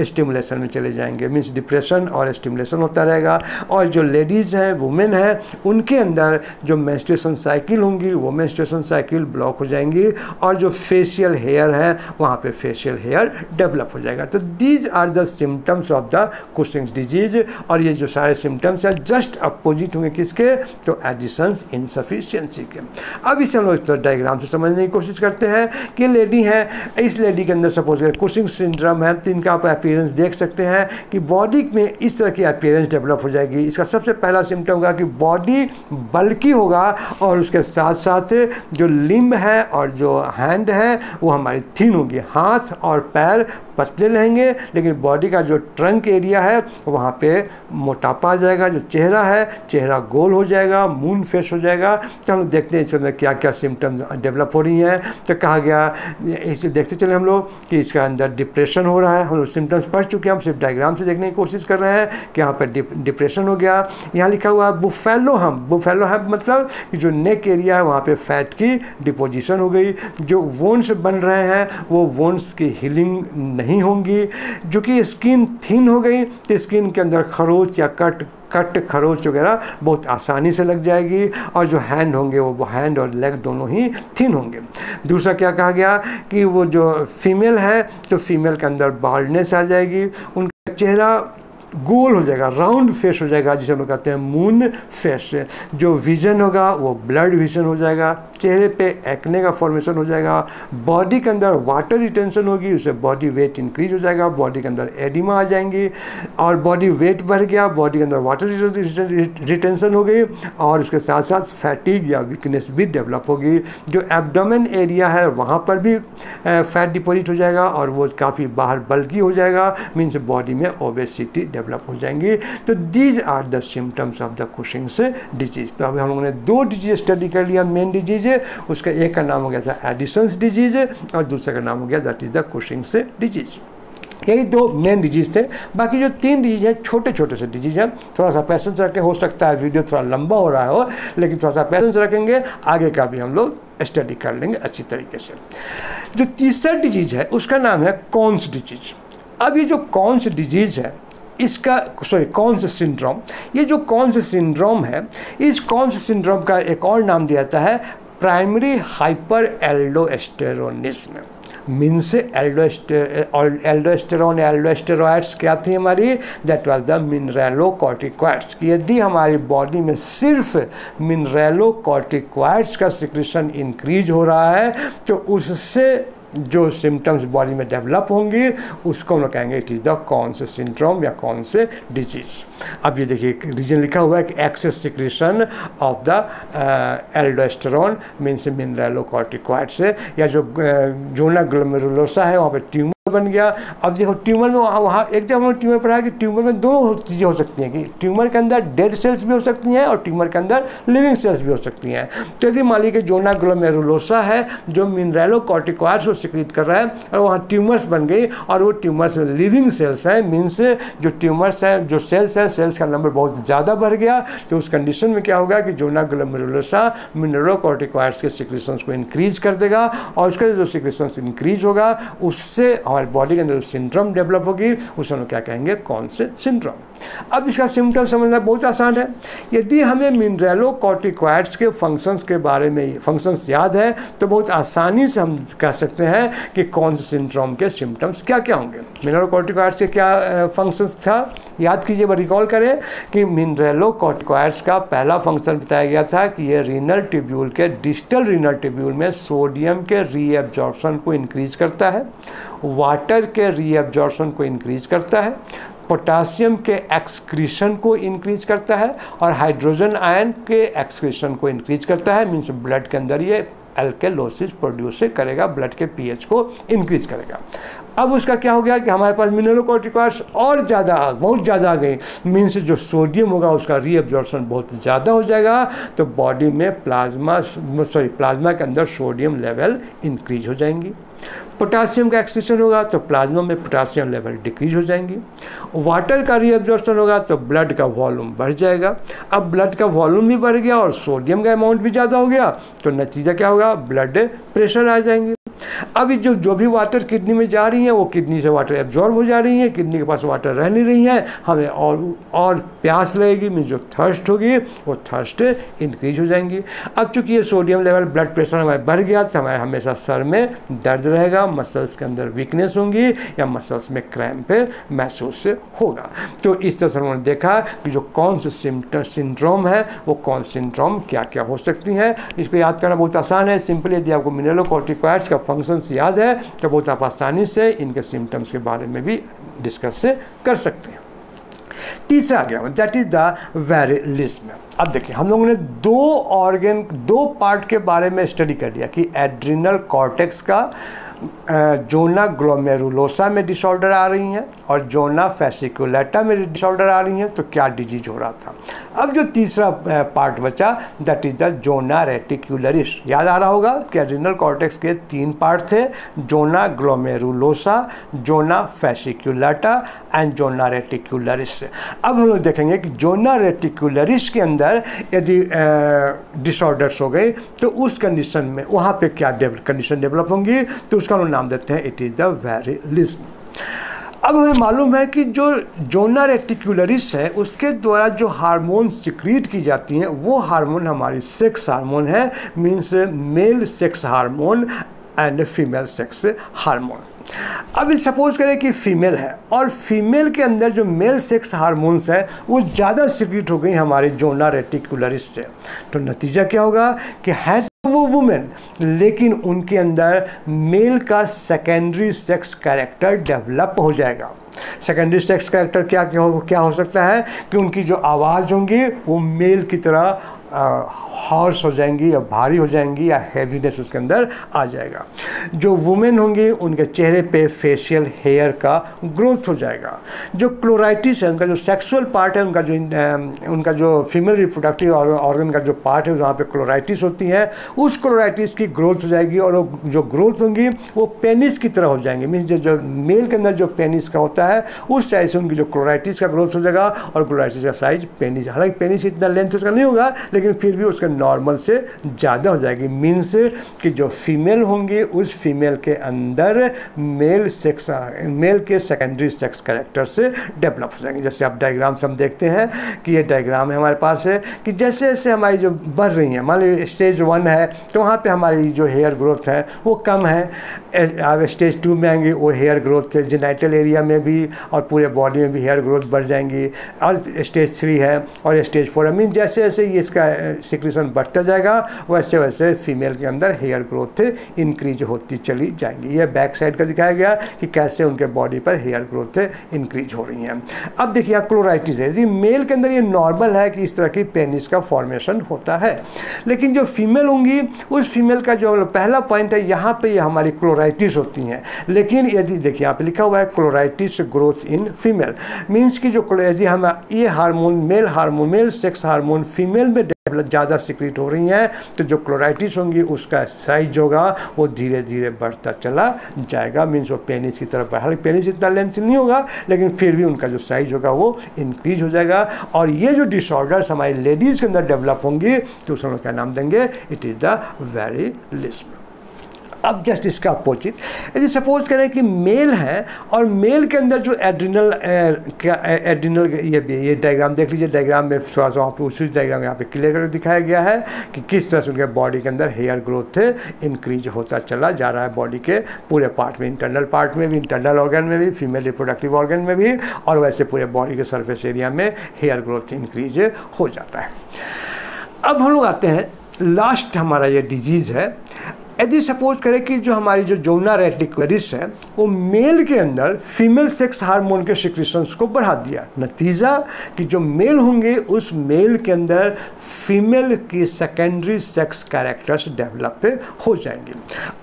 Speaker 1: स्टिमुलेशन में चले जाएँगे। मीन्स डिप्रेशन और स्टिमुलेशन होता रहेगा। और जो लेडीज़ हैं वुमेन हैं, उनके अंदर जो मेंस्ट्रुएशन साइकिल होंगी, वो मेंस्ट्रुएशन साइकिल ब्लॉक हो जाएँगी और जो फेशियल हेयर है, वहाँ पे फेशियल हेयर डेवलप हो जाएगा। तो these are the symptoms of the Cushing's disease और ये जो सारे सिम्टम्स हैं जस्ट अपोजिट होंगे किसके? तो एडिशंस इनसफिशियंसी के। अब इसे हम लोग इस तरह डायग्राम से समझने की कोशिश करते हैं कि लेडी है इस लेडी के अंदर सपोज़ कर कुशिंग सिंड्रम है तो इनका आप अपीयरेंस देख सकते हैं कि बॉडी में इस तरह की अपीयरेंस डेवलप हो जाएगी। इसका सबसे पहला सिम्टम होगा कि बॉडी बल्कि होगा और उसके साथ साथ जो लिम्ब है और जो हैंड है, वो हमारी थिन होगी हाथ और पैर पतले रहेंगे लेकिन बॉडी का जो ट्रंक एरिया है, वहाँ पे मोटापा आ जाएगा, जो चेहरा है, चेहरा गोल हो जाएगा मून फेस हो जाएगा। तो हम देखते हैं इसके अंदर क्या क्या सिम्टम्स डेवलप हो रही हैं। तो कहा गया, इसे देखते चले हम लोग कि इसका अंदर डिप्रेशन हो रहा है। हम लोग सिम्टम्स पढ़ चुके हैं, हम सिर्फ़ डायग्राम से देखने की कोशिश कर रहे हैं कि यहाँ पर डिप्रेशन हो गया। यहाँ लिखा हुआ है बुफेलो हम बुफेलो हम मतलब कि जो नेक एरिया है, वहाँ पर फैट की डिपोजिशन हो गई। जो वोन्स बन रहे हैं, वो वोन्स की हीलिंग नहीं होंगी। जो कि स्किन थिन हो गई तो स्किन के अंदर खरोच या कट कट खरोच वगैरह बहुत आसानी से लग जाएगी और जो हैंड होंगे वो हैंड और लेग दोनों ही थिन होंगे। दूसरा क्या कहा गया कि वो जो फीमेल है तो फीमेल के अंदर बाल्डनेस आ जाएगी। उनका चेहरा गोल हो जाएगा राउंड फेस हो जाएगा, जिसे हम लोग कहते हैं मून फेस जो विजन होगा, वो ब्लड विजन हो जाएगा, चेहरे पे एक्ने का फॉर्मेशन हो जाएगा बॉडी के अंदर वाटर रिटेंशन होगी, उससे बॉडी वेट इंक्रीज हो जाएगा बॉडी के अंदर एडिमा आ जाएँगी, और बॉडी वेट बढ़ गया बॉडी के अंदर वाटर रिटेंशन हो गई, और उसके साथ साथ फैटिक या वीकनेस भी डेवलप होगी। जो एब्डोमेन एरिया है, वहाँ पर भी फैट डिपोजिट हो जाएगा, और वो काफ़ी बाहर बल्कि हो जाएगा मीन्स बॉडी में ओबेसिटी डेवलप हो जाएँगे तो these are the symptoms of the Cushing's disease तो अभी हम लोगों ने दो डिज़ीज़ स्टडी कर लिया मेन डिज़ीज़ उसका एक का नाम हो गया था एडिसन्स डिज़ीज़ और दूसरे का नाम हो गया that is the Cushing's disease यही दो मेन डिज़ीज़ थे, बाकी जो तीन डिज़ीज़ हैं छोटे छोटे से डिज़ीज़ हैं। थोड़ा सा पैसेंस रखें, हो सकता है वीडियो थोड़ा लंबा हो रहा हो, लेकिन थोड़ा सा पैसेंस रखेंगे, आगे का भी हम लोग स्टडी कर लेंगे अच्छी तरीके से। जो तीसरा डिज़ीज़ है, उसका नाम है कॉन्स डिज़ीज़ अब ये जो कॉन्स डिज़ीज़ है इसका सॉरी कौन से सिंड्रोम ये जो कौन से सिंड्रोम है, इस कौन से सिंड्रोम का एक और नाम दिया जाता है primary hyper aldosteronism means aldosterone aldosteroids क्या थी हमारी? That was the mineralocorticoids यदि हमारी बॉडी में सिर्फ़ मिनरेलो कॉर्टिक्वाइड्स का सिक्रेशन इंक्रीज हो रहा है तो उससे जो सिम्टम्स बॉडी में डेवलप होंगे, उसको हम लोग कहेंगे इट इज़ द कौन से सिंड्रोम या कौन से डिज़ीज़ अब ये देखिए रीजन लिखा हुआ है कि excess secretion of the aldosterone means mineralocorticoid से या जो जोना ग्लोमेरुलोसा है, वहाँ पर ट्यूमर बन गया। अब देखो, ट्यूमर में वहाँ वहाँ एक जब हमने ट्यूमर पढ़ा कि ट्यूमर में दो चीज़ें हो सकती हैं कि ट्यूमर के अंदर डेड सेल्स भी हो सकती हैं और ट्यूमर के अंदर लिविंग सेल्स भी हो सकती हैं। तो यदि मान लीजिए जोना ग्लोमेरुलोसा है, जो मिनरेलो कॉर्टिकॉइड्स को सिक्रीट कर रहा है और वहाँ ट्यूमर्स बन गई और वो ट्यूमर्स लिविंग सेल्स हैं मीन्स जो ट्यूमर्स हैं, जो सेल्स हैं सेल्स का नंबर बहुत ज़्यादा बढ़ गया। तो उस कंडीशन में क्या होगा कि जोना ग्लोमेरुलोसा मिनरलो कॉर्टिकॉइड्स के सिक्रेशंस को इंक्रीज कर देगा और उसका जो सिक्रेशंस इंक्रीज होगा, उससे हमारे बॉडी के अंदर सिंड्रोम डेवलप होगी, उसे हम क्या कहेंगे? कौन से सिंड्रोम अब इसका सिम्टम समझना बहुत आसान है। यदि हमें मिनरलो कॉर्टिकॉइड्स के फ़ंक्शंस के बारे में फ़ंक्शंस याद है तो बहुत आसानी से हम कह सकते हैं कि कौन से सिंड्रोम के सिम्टम्स क्या क्या होंगे। मिनरलो कॉर्टिकॉइड्स के क्या फ़ंक्शंस था? याद कीजिए रिकॉल करें कि मिनरलो कॉर्टिकॉइड्स का पहला फ़ंक्शन बताया गया था कि ये रीनल ट्यूब्यूल के डिजिटल रीनल ट्यूब्यूल में सोडियम के रीएब्जॉर्प्शन को इंक्रीज करता है। वाटर के रीएब्जॉर्प्शन को इंक्रीज करता है पोटासियम के एक्सक्रीशन को इंक्रीज करता है और हाइड्रोजन आयन के एक्सक्रीशन को इंक्रीज करता है मीन्स ब्लड के अंदर ये एल्केलोसिस प्रोड्यूस करेगा ब्लड के पीएच को इंक्रीज करेगा। अब उसका क्या हो गया कि हमारे पास मिनरलोकॉर्टिकॉइड्स और ज़्यादा, बहुत ज़्यादा आ गई मीन्स जो सोडियम होगा उसका रीअब्जॉर्सन बहुत ज़्यादा हो जाएगा तो बॉडी में प्लाज्मा सॉरी प्लाज्मा के अंदर सोडियम लेवल इंक्रीज हो जाएँगी। पोटासियम का एक्सक्रीशन होगा तो प्लाज्मा में पोटासियम लेवल डिक्रीज हो जाएँगी। वाटर का रीअब्जॉर्प्शन होगा तो ब्लड का वॉल्यूम बढ़ जाएगा। अब ब्लड का वॉल्यूम भी बढ़ गया और सोडियम का अमाउंट भी ज़्यादा हो गया तो नतीजा क्या होगा? ब्लड प्रेशर आ जाएँगे। अभी जो जो भी वाटर किडनी में जा रही हैं, वो किडनी से वाटर एब्जॉर्ब हो जा रही हैं, किडनी के पास वाटर रह नहीं रही है, हमें और और प्यास लगेगी मीन जो थर्स्ट होगी, वो थर्स्ट इंक्रीज हो जाएँगी। अब चूँकि ये सोडियम लेवल ब्लड प्रेशर हमारे बढ़ गया तो हमारे हमेशा सर में दर्द रहेगा मसल्स के अंदर वीकनेस होंगी, या मसल्स में क्रैम्प महसूस होगा। तो इस तरह से उन्होंने देखा कि जो कौन से सिंड्रोम है, वो कौन सिंड्रोम क्या क्या हो सकती हैं, इसको याद करना बहुत आसान है सिंपली यदि आपको मिनरलोकॉर्टिकॉइड्स का फ़ंक्शंस याद है तो बहुत आप आसानी से इनके सिम्टम्स के बारे में भी डिस्कस कर सकते हैं। तीसरा गया दैट इज़ द वेरिलिज्म अब देखिए, हम लोगों ने दो ऑर्गेन दो पार्ट के बारे में स्टडी कर लिया कि एड्रिनल कॉर्टेक्स का जोना ग्लोमेरुलोसा में डिसऑर्डर आ रही हैं और जोना फेसिकुलेटा में डिसऑर्डर आ रही हैं तो क्या डिज़ीज़ हो रहा था? अब जो तीसरा पार्ट बचा that is the zona reticularis याद आ रहा होगा कि एड्रिनल कॉर्टेक्स के तीन पार्ट थे zona glomerulosa zona fasciculata and zona reticularis अब हम लोग देखेंगे कि जोना रेटिकुलरिस के अंदर यदि डिसऑर्डर्स हो गए तो उस कंडीशन में, वहाँ पे क्या कंडीशन डेवलप होंगी? तो उसका हम नाम देते हैं इट इज़ द वेरिलिज्म अब हमें मालूम है कि जो जोना रेटिकुलरिस है, उसके द्वारा जो हार्मोन सिक्रीट की जाती हैं, वो हार्मोन हमारी सेक्स हार्मोन है means male sex hormone and female sex hormone. अब सपोज़ करें कि फीमेल है, और फीमेल के अंदर जो मेल सेक्स हार्मोन्स है, वो ज़्यादा सिक्रीट हो गई हमारे जोना रेटिकुलरिस से। तो नतीजा क्या होगा कि है तो वो वुमेन लेकिन उनके अंदर मेल का सेकेंडरी सेक्स कैरेक्टर डेवलप हो जाएगा। सेकेंडरी सेक्स कैरेक्टर क्या क्या हो क्या हो सकता है? कि उनकी जो आवाज़ होंगी, वो मेल की तरह हॉर्स हो जाएँगी या भारी हो जाएँगी या हैवीनेस उसके अंदर आ जाएगा। जो वुमेन होंगी उनके चेहरे पे फेशियल हेयर का ग्रोथ हो जाएगा। जो क्लोराइटिस है उनका जो सेक्सुअल पार्ट है उनका जो उनका जो फीमेल रिप्रोडक्टिव ऑर्गन का जो पार्ट है जहाँ पे क्लोराइटिस होती है उस क्लोराइटिस की ग्रोथ हो जाएगी और वो जो ग्रोथ होंगी वो पेनिस की तरह हो जाएँगी। मीन्स जो, जो मेल के अंदर जो पेनिस का होता है उस साइज़ से उनकी जो क्लोराइटिस का ग्रोथ हो जाएगा और क्लोराइटिस का साइज़ पेनिस हालाँकि पेनिस इतना लेंथ उसका नहीं होगा लेकिन फिर भी उसका नॉर्मल से ज़्यादा हो जाएगी। मीन्स कि जो फीमेल होंगी, उस फीमेल के अंदर मेल सेक्स मेल के सेकेंडरी सेक्स करेक्टर से डेवलप हो जाएँगे। जैसे आप डायग्राम से हम देखते हैं कि ये डायग्राम है हमारे पास है कि जैसे जैसे हमारी जो बढ़ रही हैं, मान लीजिए स्टेज वन है तो वहाँ पे हमारी जो हेयर ग्रोथ है, वो कम है। अब स्टेज टू में आएँगे, वो हेयर ग्रोथ जेनाइटल एरिया में भी और पूरे बॉडी में भी हेयर ग्रोथ बढ़ जाएँगी। और स्टेज थ्री है और स्टेज फोर है। मीन जैसे जैसे ये इसका सिक्रेशन बढ़ता जाएगा, वैसे वैसे फीमेल के अंदर हेयर ग्रोथ इंक्रीज होती चली जाएँगी। ये बैक साइड का दिखाया गया कि कैसे उनके बॉडी पर हेयर ग्रोथ इंक्रीज हो रही हैं। अब देखिए क्लोराइटिस है यदि मेल के अंदर ये नॉर्मल है कि इस तरह की पेनिस का फॉर्मेशन होता है, लेकिन जो फीमेल होंगी, उस फीमेल का जो पहला पॉइंट है, यहाँ पे ये यह हमारी क्लोराइटिस होती हैं। लेकिन यदि देखिए, यहाँ पे लिखा हुआ है clitoris growth in female means की जो यदि हम, ये hormone male hormone male sex hormone female में ज़्यादा सिक्रीट हो रही हैं तो जो क्लोराइटिस होंगी उसका साइज़ होगा, वो धीरे धीरे बढ़ता चला जाएगा। मीन्स वो पेनिस की तरफ़ हालाँकि पेनिस इतना लेंथ नहीं होगा, लेकिन फिर भी उनका जो साइज़ होगा, वो इंक्रीज हो जाएगा। और ये जो डिसऑर्डर्स हमारी लेडीज़ के अंदर डेवलप होंगी तो उसमें क्या नाम देंगे it is the virilism अब जस्ट इसका अपोजिट यदि सपोज़ करें कि मेल है और मेल के अंदर जो एड्रिनल एड्रिनल ये ये डायग्राम देख लीजिए। डायग्राम में थोड़ा सा वहाँ पर उसी डायग्राम यहाँ पे क्लियर कर दिखाया गया है कि किस तरह से उनके बॉडी के अंदर हेयर ग्रोथ इंक्रीज होता चला जा रहा है बॉडी के पूरे पार्ट में इंटरनल पार्ट में भी इंटरनल ऑर्गन में भी फीमेल रिप्रोडक्टिव ऑर्गन में भी और वैसे पूरे बॉडी के सर्फेस एरिया में हेयर ग्रोथ इंक्रीज हो जाता है। अब हम लोग आते हैं। लास्ट हमारा ये डिज़ीज़ है। यदि सपोज़ करें कि जो हमारी जो जोना रेटिक्वेरिस है, वो मेल के अंदर फीमेल सेक्स हार्मोन के सिक्रेशंस को बढ़ा दिया। नतीजा कि जो मेल होंगे, उस मेल के अंदर फीमेल की सेकेंडरी सेक्स कैरेक्टर्स डेवलप हो जाएँगे।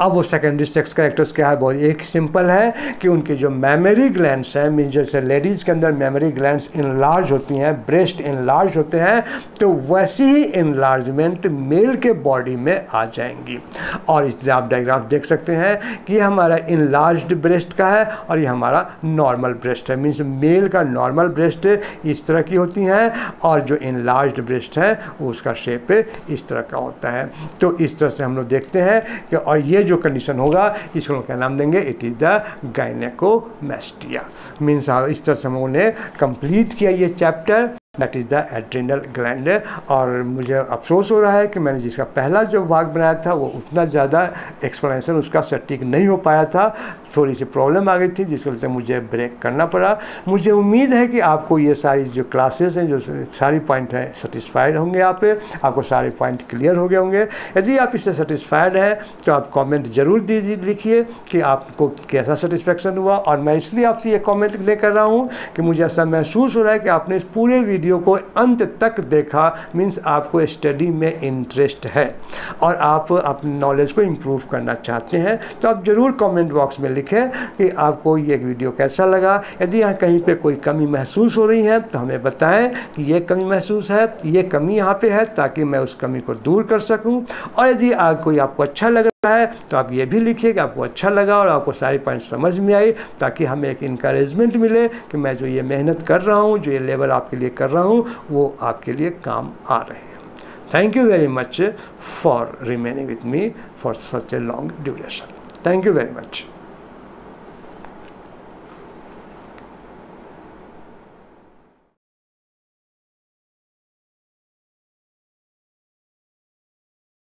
Speaker 1: अब वो सेकेंडरी सेक्स कैरेक्टर्स क्या है? बहुत एक सिंपल है कि उनके जो मेमोरी ग्लैंड्स हैं मीन जैसे लेडीज़ के अंदर मेमोरी ग्लैंड्स इनलार्ज होती हैं ब्रेस्ट इनलार्ज होते हैं तो वैसी ही इनलार्जमेंट मेल के बॉडी में आ जाएँगी। और और इसलिए आप डायग्राफ देख सकते हैं कि ये हमारा इनलार्ज ब्रेस्ट का है और ये हमारा नॉर्मल ब्रेस्ट है। मीन्स मेल का नॉर्मल ब्रेस्ट इस तरह की होती हैं और जो इनलार्ज ब्रेस्ट है, उसका शेप इस तरह का होता है। तो इस तरह से हम लोग देखते हैं कि और ये जो कंडीशन होगा, इसको लोग क्या नाम देंगे? It is the gynaecomastia means इस तरह से हम लोगों ने कंप्लीट किया ये chapter that is the adrenal gland और मुझे अफसोस हो रहा है कि मैंने जिसका पहला जो भाग बनाया था, वो उतना ज़्यादा एक्सप्लेनेशन उसका सटीक नहीं हो पाया था। थोड़ी सी प्रॉब्लम आ गई थी, जिसके वजह मुझे ब्रेक करना पड़ा। मुझे उम्मीद है कि आपको ये सारी जो क्लासेस हैं, जो सारी पॉइंट हैं सेटिस्फाइड होंगे आप आपको सारे पॉइंट क्लियर हो गए होंगे। यदि आप इससे सेटिस्फाइड हैं तो आप कमेंट ज़रूर दीजिए लिखिए कि आपको कैसा सेटिस्फेक्शन हुआ। और मैं इसलिए आपसे ये कमेंट ले कर रहा हूँ कि मुझे ऐसा महसूस हो रहा है कि आपने इस पूरे वीडियो को अंत तक देखा मीन्स आपको स्टडी में इंटरेस्ट है। और आप अपने नॉलेज को इम्प्रूव करना चाहते हैं तो आप ज़रूर कमेंट बॉक्स में लिखें कि आपको ये वीडियो कैसा लगा। यदि यहाँ कहीं पे कोई कमी महसूस हो रही है तो हमें बताएँ कि ये कमी महसूस है, ये कमी यहाँ पे है, ताकि मैं उस कमी को दूर कर सकूँ। और यदि कोई आपको अच्छा लग है तो आप ये भी लिखिए कि आपको अच्छा लगा और आपको सारे पॉइंट समझ में आई, ताकि हमें एक इंकरेजमेंट मिले कि मैं जो ये मेहनत कर रहा हूँ, जो ये लेबर आपके लिए कर रहा हूँ, वो आपके लिए काम आ रहे हैं। Thank you very much for remaining with me for such a long duration thank you very much